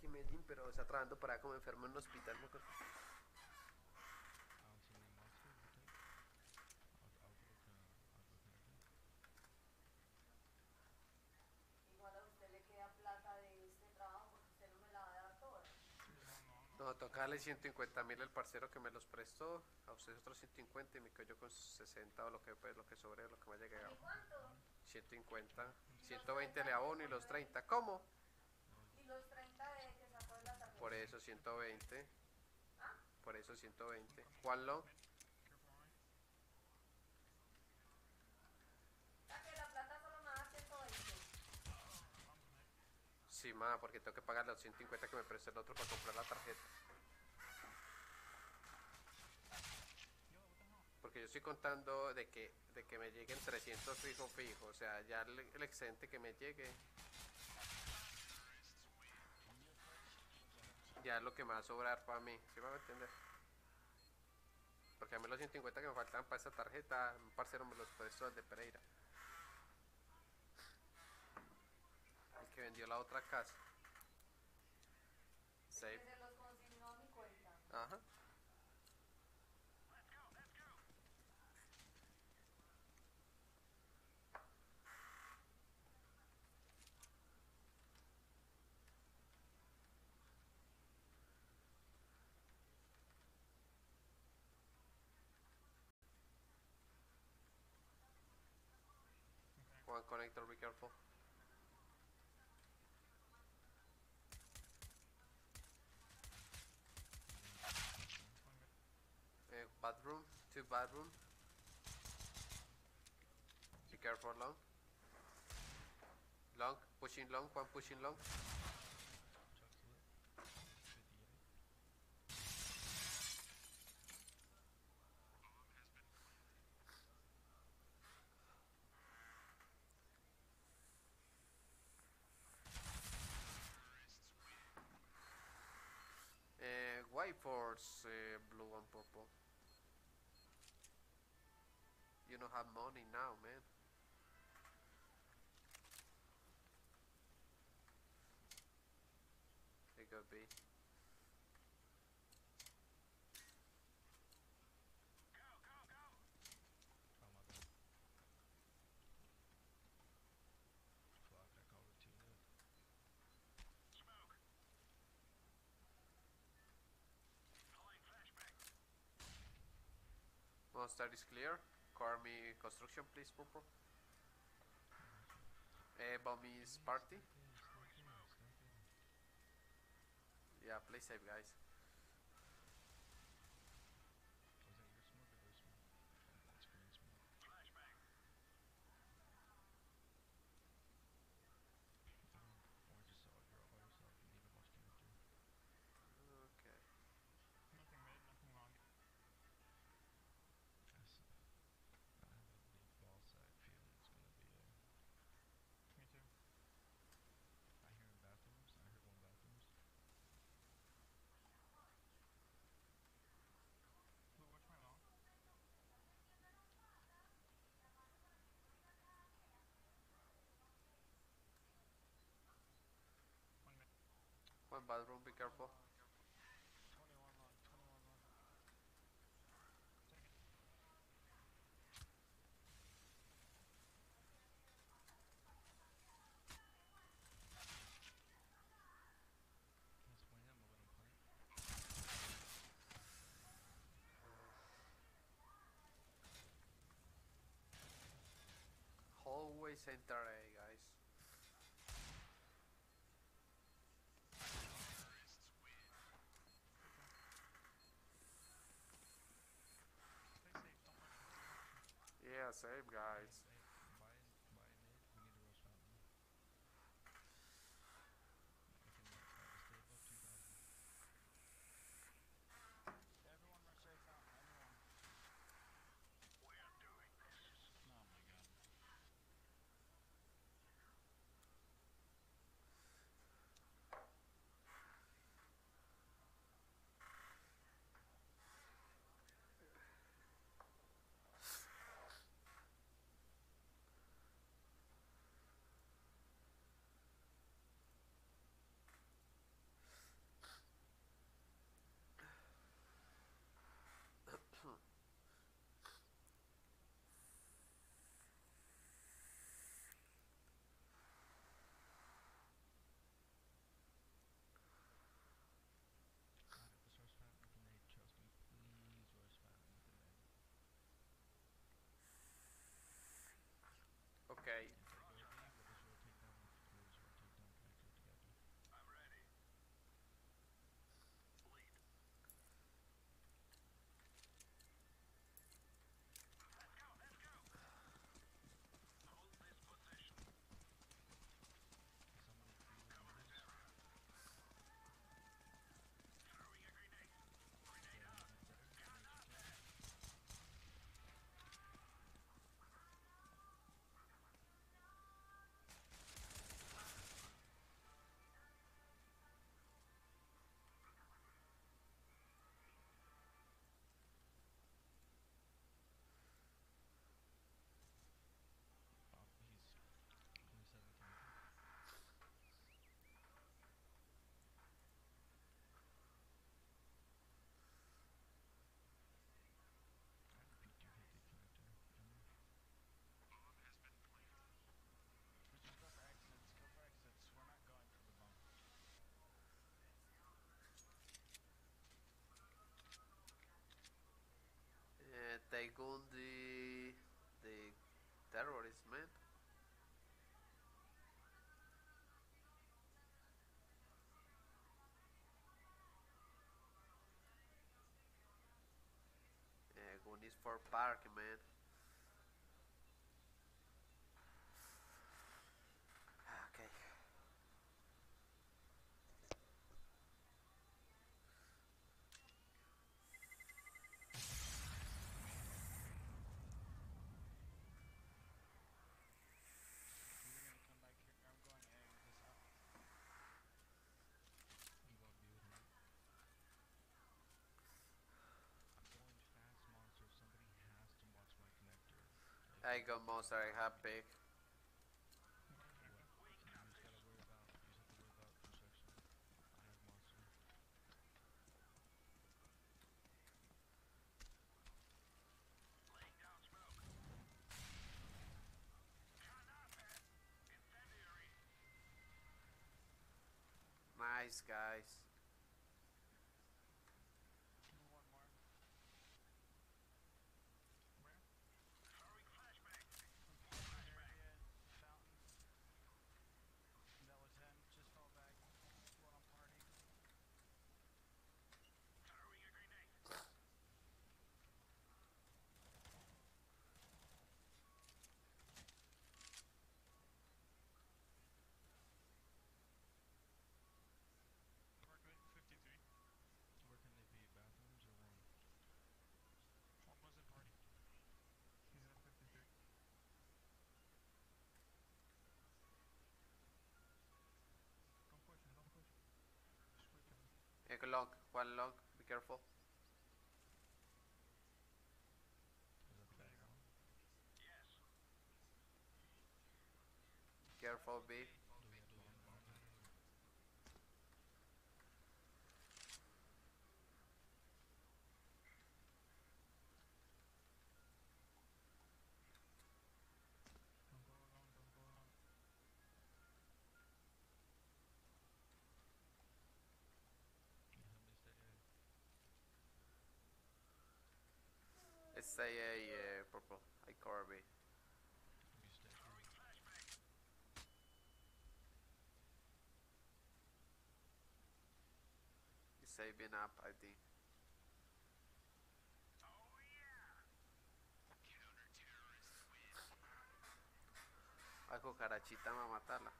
Aquí en Medellín, pero está trabajando para como enfermo en un hospital. ¿no? Igual a usted le queda plata de este trabajo porque usted no me la va a dar toda. No, toca darle 150 mil al parcero que me los prestó, a usted otros 150 y me quedo yo con 60 o lo que, pues, lo que sobre, lo que me haya llegado. ¿Y cuánto? 150, 120 le abono y los 30. ¿Cómo? ¿Y los 30 de que sacó de la tarjeta? Por eso 120. ¿Ah? Por eso 120. ¿Cuál lo? O sea que la plata solo me da 120. Sí, ma, porque tengo que pagar los 150 que me prestó el otro para comprar la tarjeta. Porque yo estoy contando de que, de que me lleguen 300 fijo fijo. O sea, ya el, el excedente que me llegue. Ya es lo que me va a sobrar para mí. ¿Sí me va a entender? Porque a mí los 150 que me faltan para esta tarjeta, un parcero me los prestó el de Pereira. El que vendió la otra casa. Save. Que se los consignó a mi cuenta. Ajá. One connector, be careful. Uh, bathroom, two bathroom. Be careful long. Long, pushing long, one pushing long. Chuck to it. Should be it. Uh, force, uh, blue and purple. You don't have money now, man. It could be. Oh my bad. Fuck, I called it too late. Monster is clear. Car me construction, please, purple. Uh, bomb is party. Yeah, play safe, guys. Was that your smoke or their smoke? That's green smoke. Um, or just all, you're all by yourself. You need to watch connector. Okay. Nothing mid, nothing long. Yes. I have a deep ball sack feeling it's gonna be there. Me too. I hear in bathrooms. I heard one bathrooms. Blue, watch my long. One mid. One bathroom, be careful. 21 long, 21 long. Take it. Save, guys. terrorist, man. Yeah, going this for park, man. I got most I happy. Nice guys. Take a log, one log, be careful. Careful, babe. stay a uh, purple. I Corby. You saving up, I think. Algo carachita va a matarla.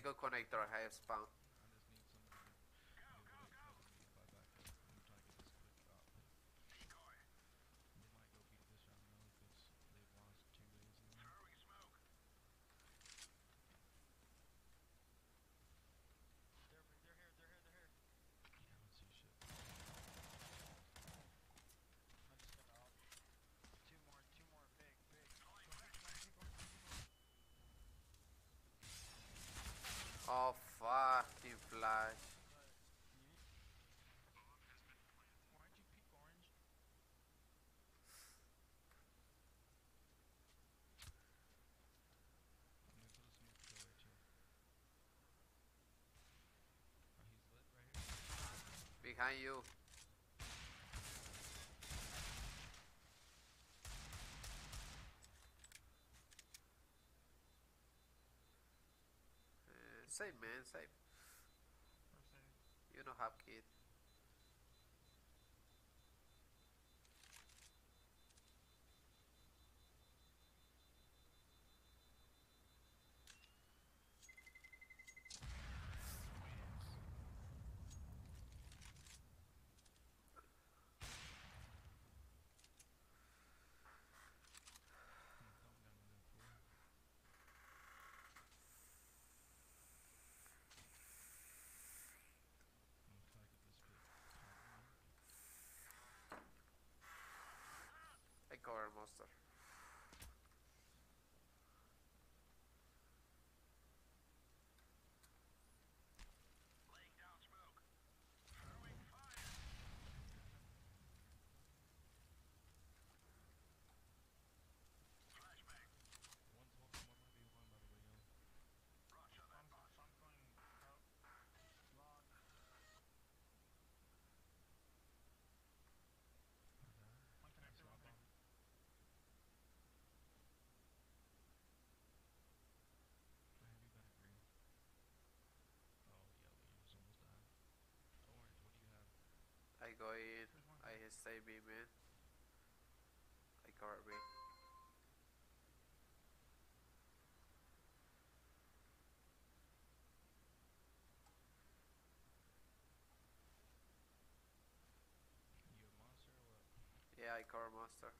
Ego Connector has found alive. Behind you. Eh, save man, save. ภาพคิด monster going I save me man. I can't. You a monster or what? Yeah, I car monster.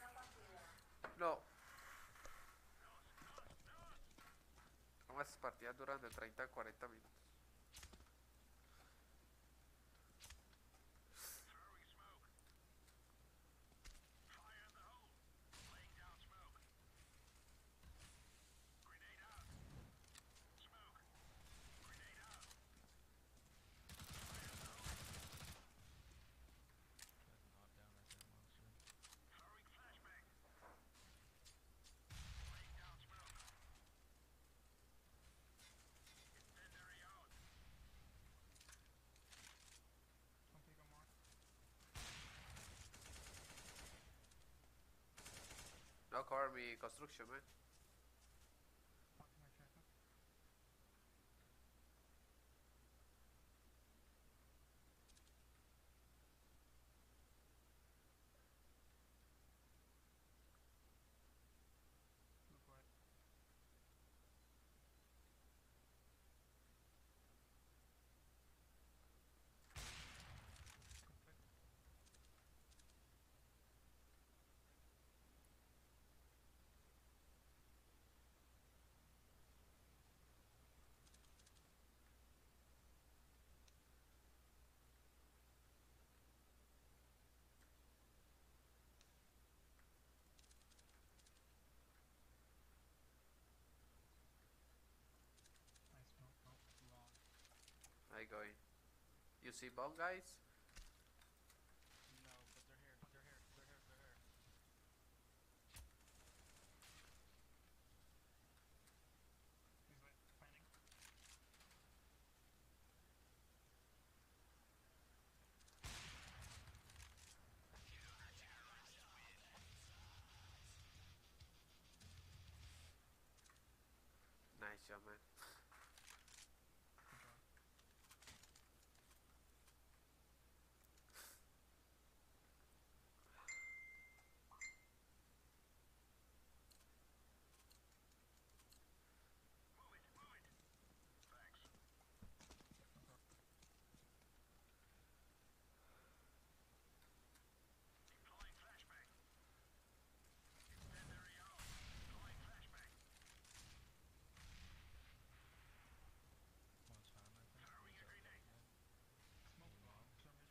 la partida. No. Como esas partidas duran de 30 a 40 minutos. Yok me construction man. Going. You see bomb, guys? No, but they're here. They're here. They're here. They're here. he's like planning. Nice job, man. Good job. One's fine, I think. One's up there again. Smoke You bomb. long? Somebody.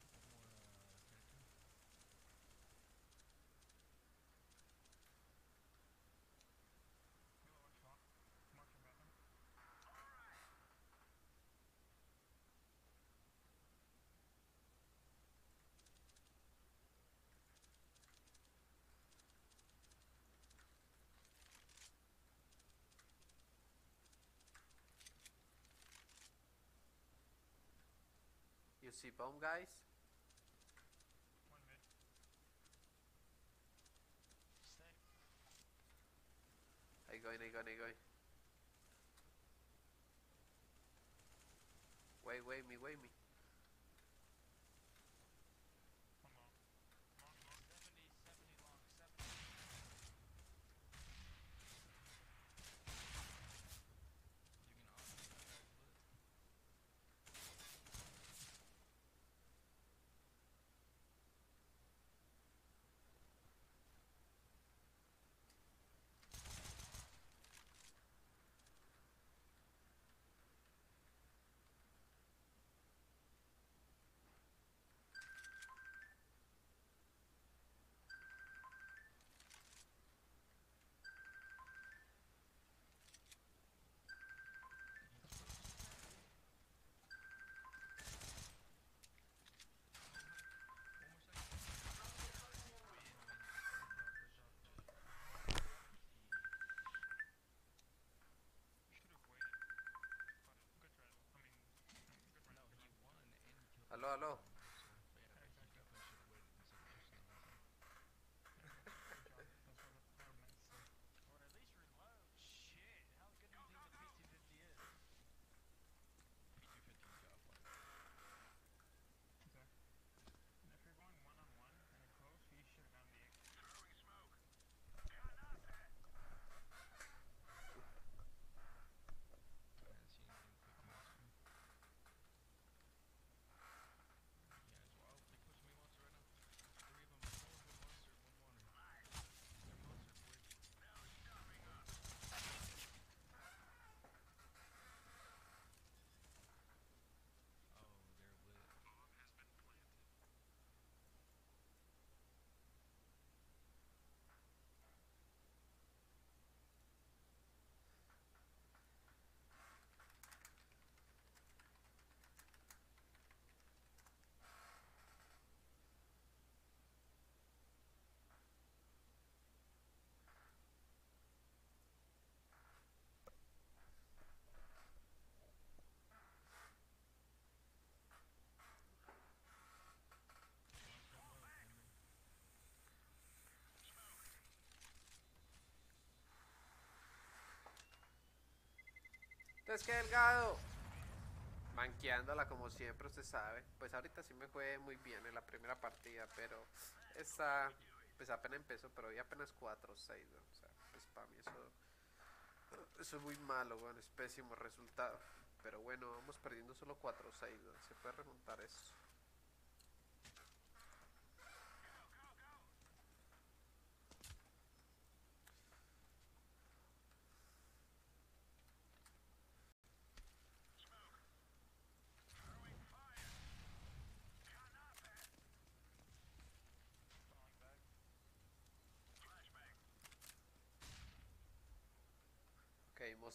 More, uh, character. Yellow one shot. Mark your bathroom. You see bomb, guys? One mid. Stay. I going, I going, I going. Wait, wait me, wait me. Aló, Entonces, qué delgado. Manqueándola como siempre, usted sabe. Pues ahorita sí me fue muy bien en la primera partida, pero esta, pues apenas empezó, pero hoy apenas 4 o 6, O sea, pues para mí eso, eso es muy malo, bueno, es pésimo resultado. Pero bueno, vamos perdiendo solo 4 o 6, Se puede remontar eso.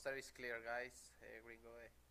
coaster is clear, guys. Green.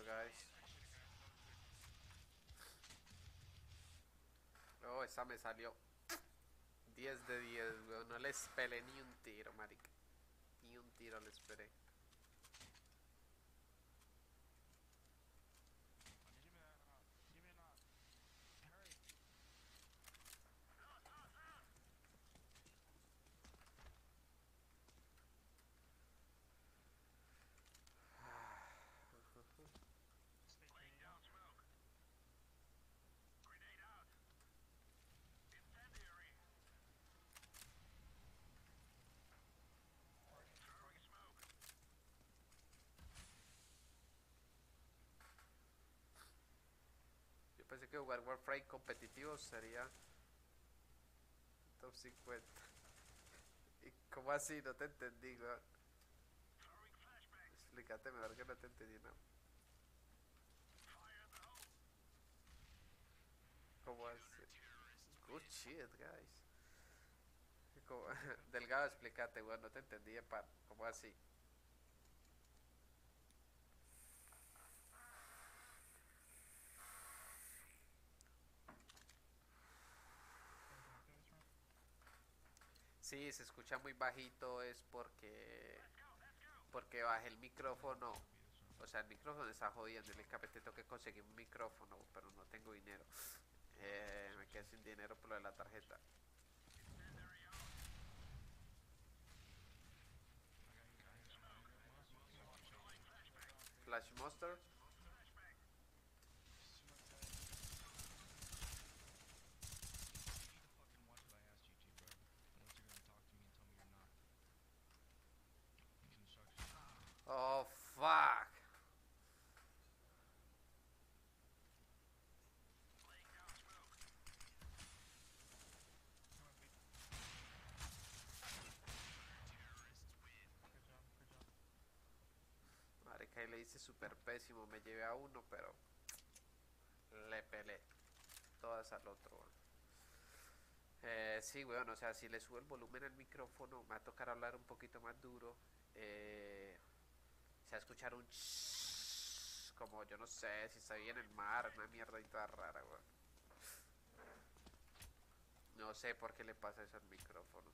Guys. Oh, esa me salió 10 de 10, weón. No le esperé ni un tiro, marica. Ni un tiro le esperé. Que jugar Warframe competitivo sería top 50. ¿Y cómo así? No te entendí, weón. Explícate mejor que no te entendí nada. ¿Cómo así? Good shit, guys. Delgado, explícate, weón. No te entendí, par. ¿Cómo así? Sí, se escucha muy bajito es porque porque bajé el micrófono. O sea, el micrófono está jodiendo. En el capete tengo que conseguir un micrófono, pero no tengo dinero. Eh, me quedé sin dinero por lo de la tarjeta. Flash Monster. fucking watch what I asked you to, bro. Unless you're gonna talk to me and tell me you're not. Construction. Oh, fuck. Good job, good job. Marica, y le hice súper pésimo. Me llevé a uno, pero le pelé todas al otro. Eh, sí, weón, o sea, si le subo el volumen al micrófono, me va a tocar hablar un poquito más duro. Eh, se va a escuchar un ch- como yo no sé si estoy en el mar, una mierda y toda rara, weón. No sé por qué le pasa eso al micrófono.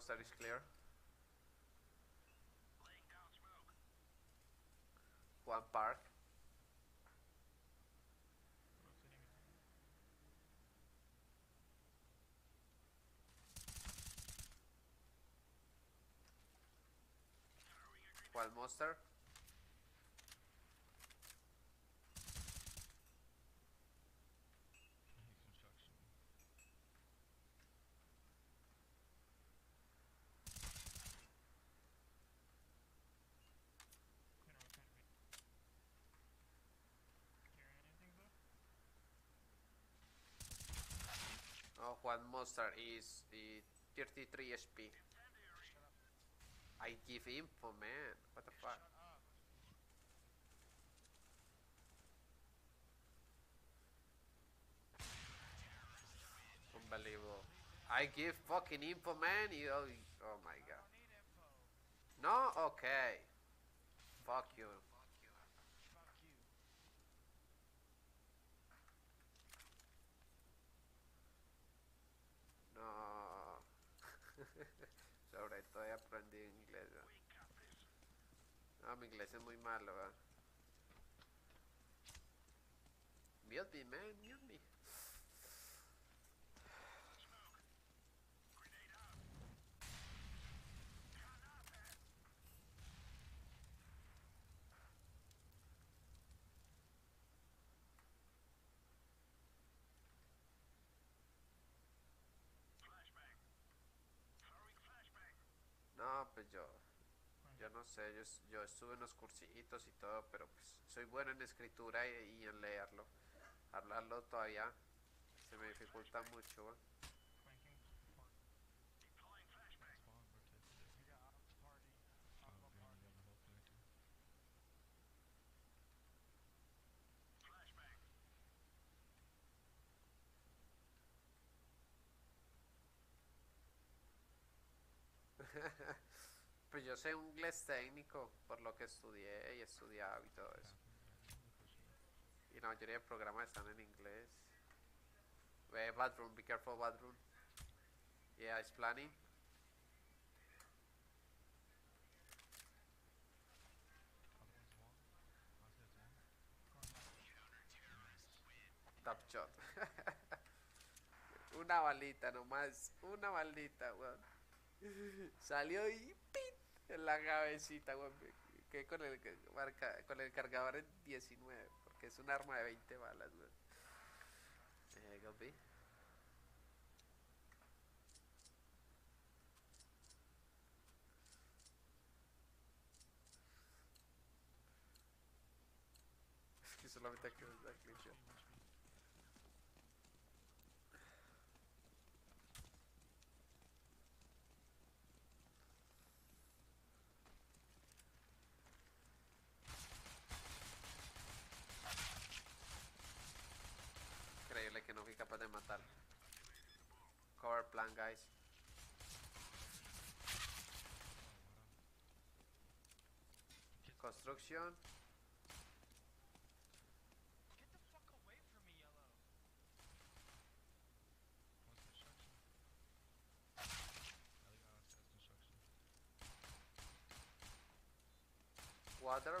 Monster is clear. One park. One monster. Construction. Clear out, clear me. Carrying anything one monster is the 33 HP. I give info, man. What the fuck? Unbelievable. I give fucking info, man. You, oh, oh my god. No? Okay. Fuck you. Mi inglés es muy malo, ¿verdad? Mute me. No, pues yo no sé, yo, es- yo estuve en los cursitos y todo, pero pues soy bueno en escritura y en leerlo. Hablarlo todavía se me dificulta mucho. Pues yo sé inglés técnico por lo que estudié y he estudiado y todo eso. Y la mayoría de programas están en inglés. Ve, bathroom, be careful, bathroom. Yeah, it's planning. Top shot. una balita nomás, una balita, weón. Salió y ¡pit! En la cabecita, weón. Que con el que marca, con el cargador en 19, porque es un arma de 20 balas, weón. Eh, B. Es que solamente aquí nos construction. Get the fuck away from me, yellow. Construction? Construction. Water.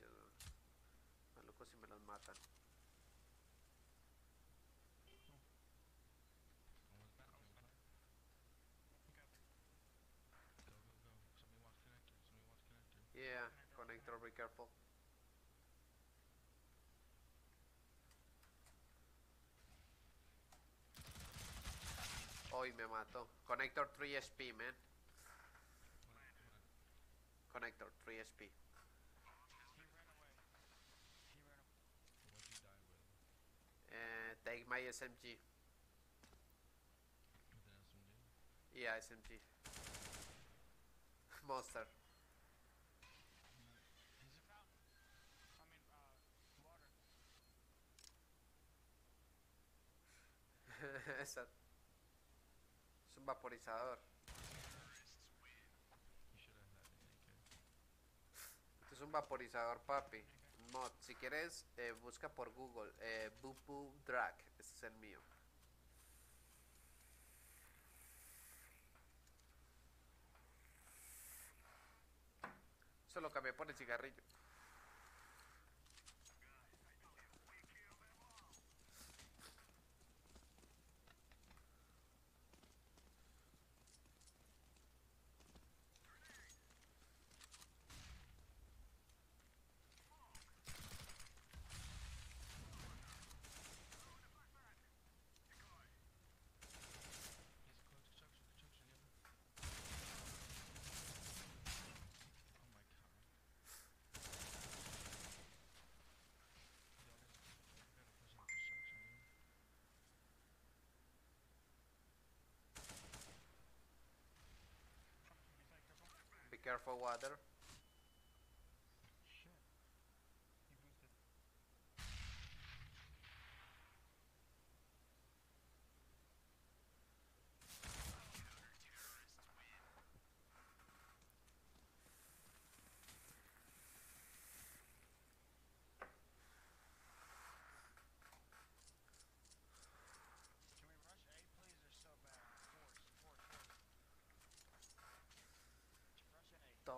careful. Hoy me mató. Connector 3SP, man. Connector 3SP. Uh, eh, take my SMG. Yeah, SMG. Monster. Es un vaporizador. Esto es un vaporizador, papi. Mod. Si quieres, eh, busca por Google. Eh, Boo Boo Drag. Este es el mío. Eso lo cambié por el cigarrillo. Careful, water.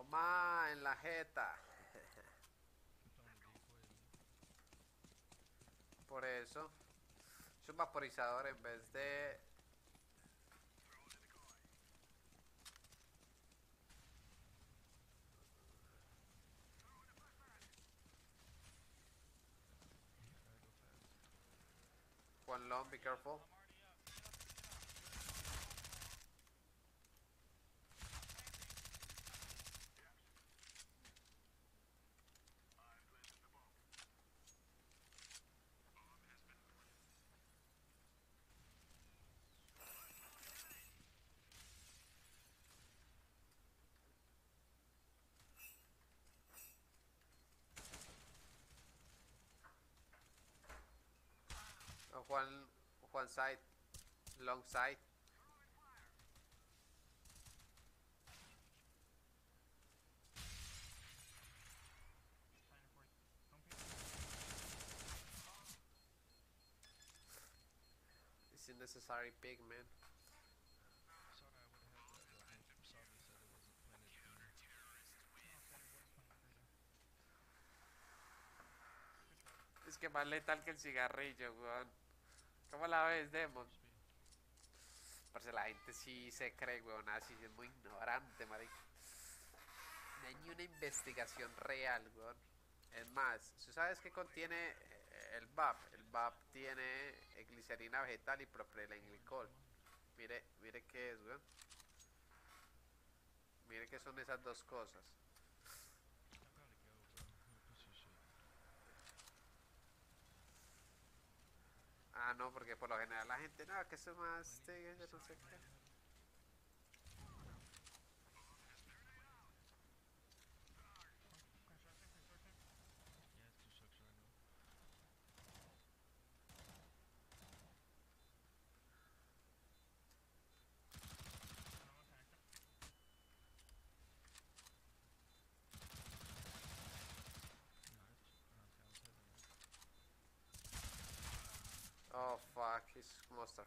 Toma en la jeta. Por eso. Es un vaporizador en vez de... One long, be careful. Juan, Juan side, long side. It's unnecessary pig, man. Es que más letal que el cigarrillo, weón. ¿Cómo la ves, Demon? Parce, la gente sí se cree, weón, así es muy ignorante, marico. No hay ni una investigación real, weón. Es más, ¿tú sabes qué contiene eh, el VAP? El VAP tiene glicerina vegetal y propilenglicol. Mire, mire qué es, weón. Mire qué son esas dos cosas. Ah, no, porque por lo general la gente, no, que eso es más, este, no sé qué. Yeah, it's construction, I know. Oh, fuck, he's monster.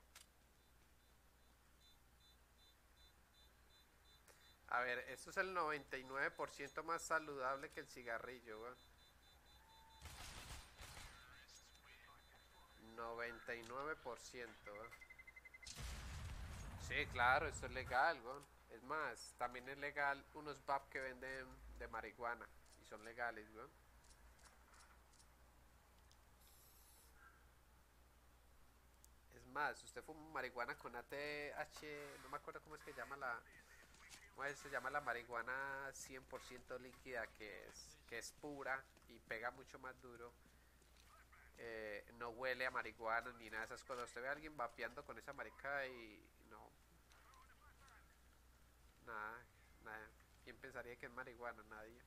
A ver, esto es el 99% más saludable que el cigarrillo, weón. 99%, weón. Sí, claro, esto es legal, weón. Es más, también es legal unos VAP que venden de marihuana. Y son legales, weón. Más, usted fuma marihuana con ATH, no me acuerdo cómo es que llama la, cómo se llama la marihuana 100% líquida que es, que es pura y pega mucho más duro. Eh, no huele a marihuana ni nada de esas cosas. Usted ve a alguien vapeando con esa marica y no. Nada, nada. ¿Quién pensaría que es marihuana? Nadie.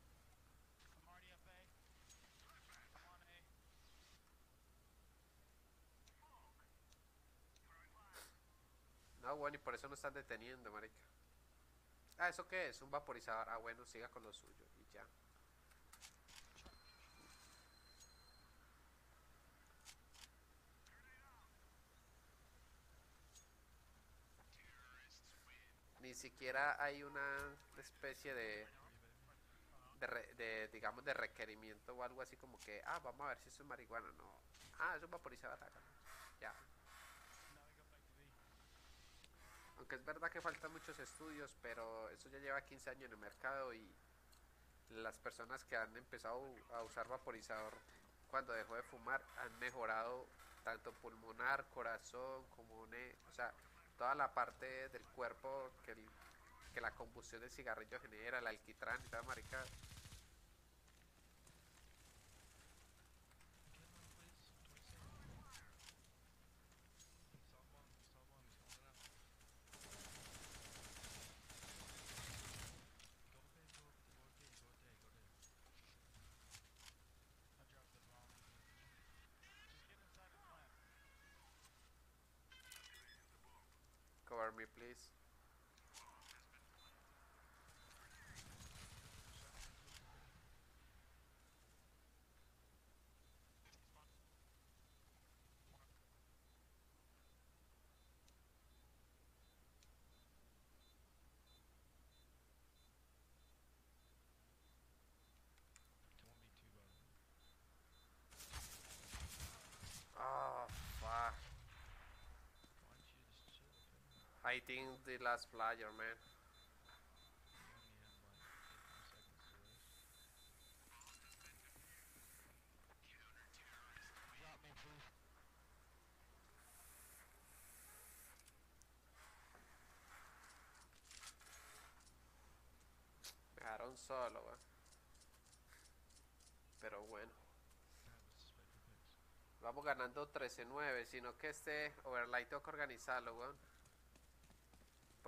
I'm already up A. I'm on A. No, bueno, y por eso no están deteniendo, marica. Ah, ¿eso qué es? Un vaporizador. Ah, bueno, siga con lo suyo y ya. Ni siquiera hay una especie de, de, de, digamos, de requerimiento o algo así como que, ah, vamos a ver si eso es marihuana. No. Ah, es un vaporizador. Ya. Now we go back to B. Aunque es verdad que faltan muchos estudios, pero eso ya lleva 15 años en el mercado y las personas que han empezado a usar vaporizador cuando dejó de fumar han mejorado tanto pulmonar, corazón, como ne- o sea, toda la parte del cuerpo que, que la combustión del cigarrillo genera, el alquitrán y toda marica. me, please. I think the last flyer, man. Me, dejaron solo, weón. Pero bueno. Vamos ganando 13-9, sino que este overlay tengo que organizarlo, weón.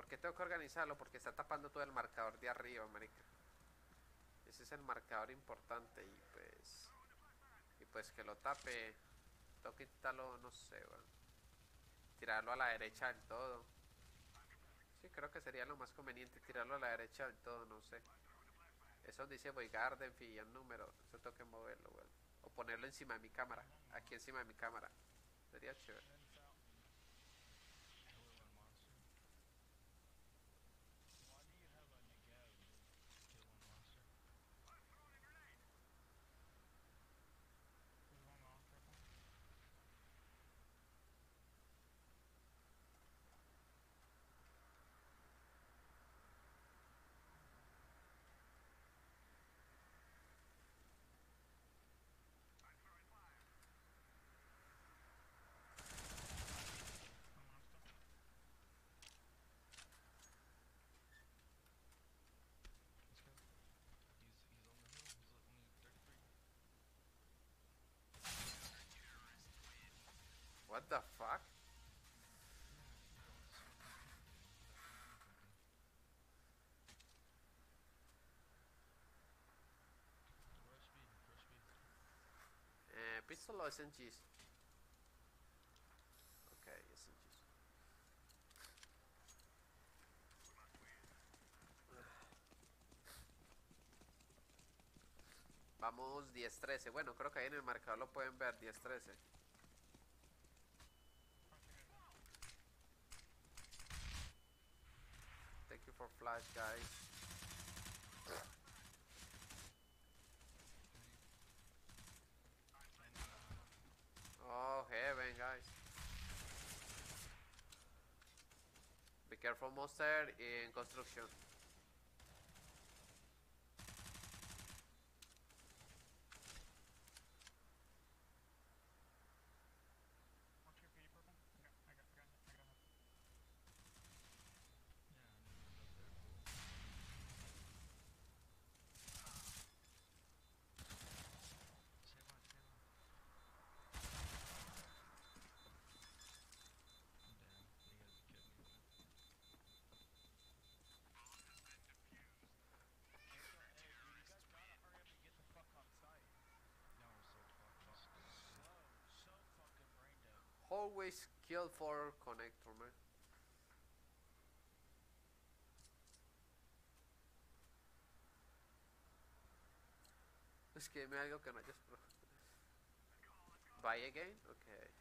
¿Por qué tengo que organizarlo? Porque está tapando todo el marcador de arriba, marica. Ese es el marcador importante y pues... Y pues que lo tape... Tengo que quitarlo, no sé, weón. Tirarlo a la derecha del todo. Sí, creo que sería lo más conveniente tirarlo a la derecha del todo, no sé. Eso dice Boy Garden, y el número. Eso tengo que moverlo, weón. O ponerlo encima de mi cámara. Aquí encima de mi cámara. Sería chévere. Then fountain. Why do you have a Negev? There's one on purple. What the fuck? Eh, pistol. Vamos 10-13. Bueno, creo que ahí en el marcador lo pueden ver. 10-13. For guys. Oh, heaven, guys. Be careful, monster in construction. always kill for connector, man. Es que me ha ido canallas, bro. Buy again? Okay.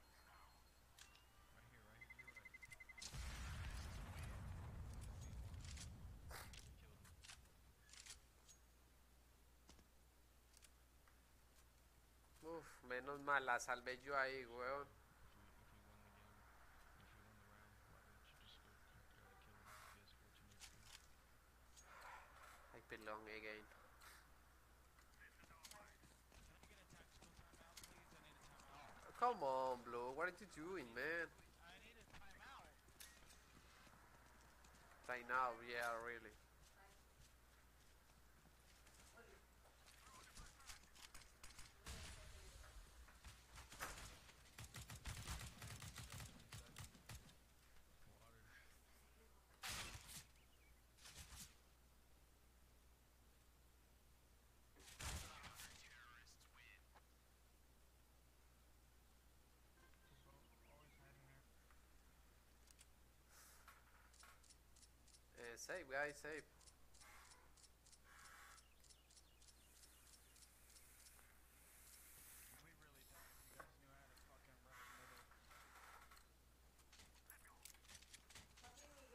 más la salvé yo ahí, weón. I belong again. Eh, Come on, Blue. What are you doing, man? Time out, yeah, really.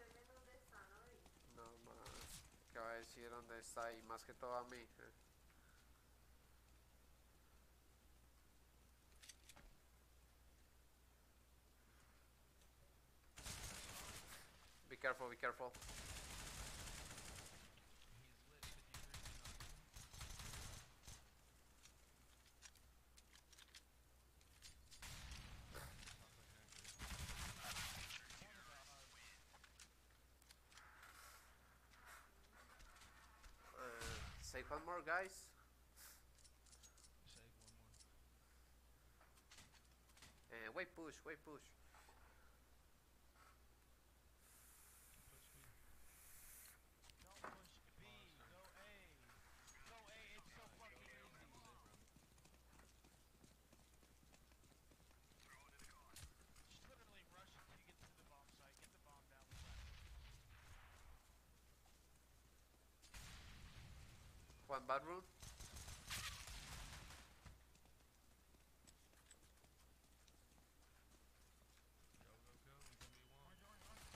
¿De dónde están hoy? No más. ¿Qué va a decir dónde está? Y más que todo a mí. eh. Be careful, be careful. He's lit 53 you know. Uh, save one more, guys. Save one more. Uh, wait, push, wait, push. Push me. One bad room. Go, go, go. We can be one. Fuck it. it's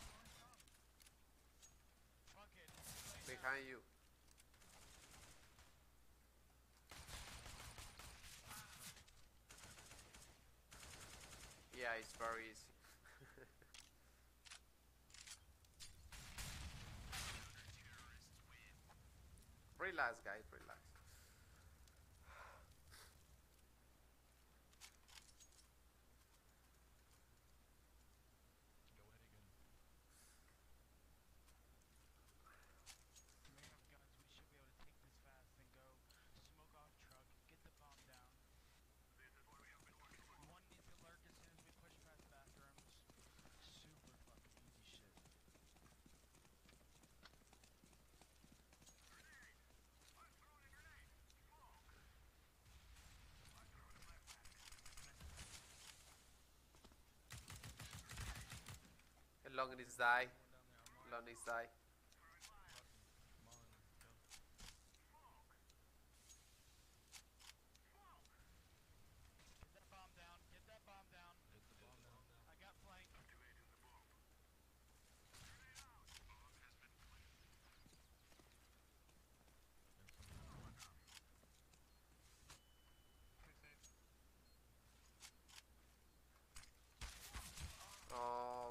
too late now. Behind you. Yeah, it's very easy. Relax, guys, relax. long in his eye. Long in his.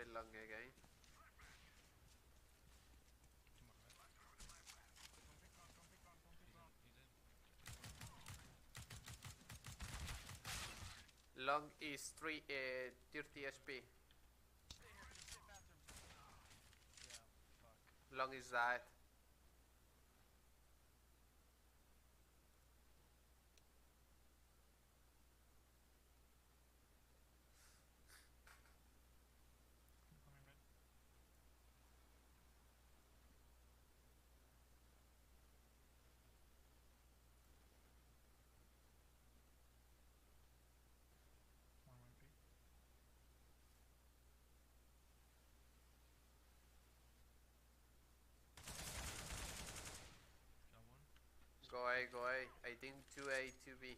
belong again. Long is 3 uh, 30 SP. Long is that. Go A, go A. I think 2A, 2B.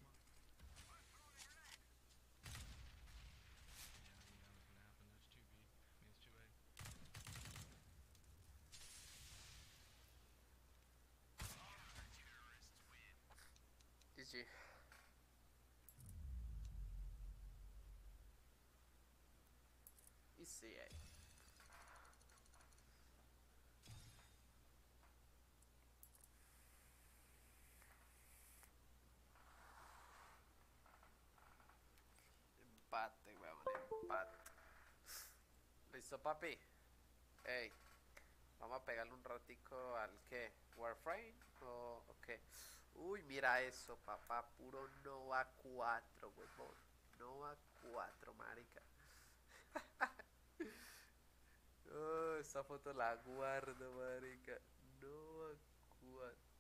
Yeah, I knew Empate, weón, empate. ¿Listo, papi? Ey, vamos a pegarle un ratico al que Warframe o, o qué. Uy, mira eso, papá, puro Nova 4, huevón. Nova 4, marica. oh, esa foto la guardo, marica. Nova 4.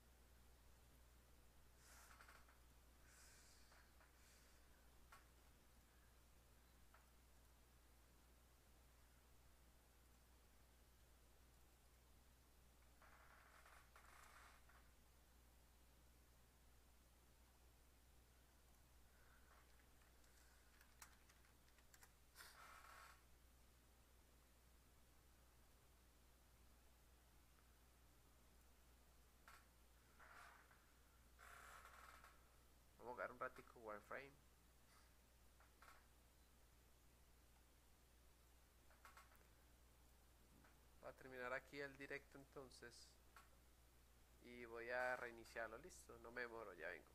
Ratico Warframe. Voy a terminar aquí el directo entonces. Y voy a reiniciarlo, listo. No me demoro, ya vengo.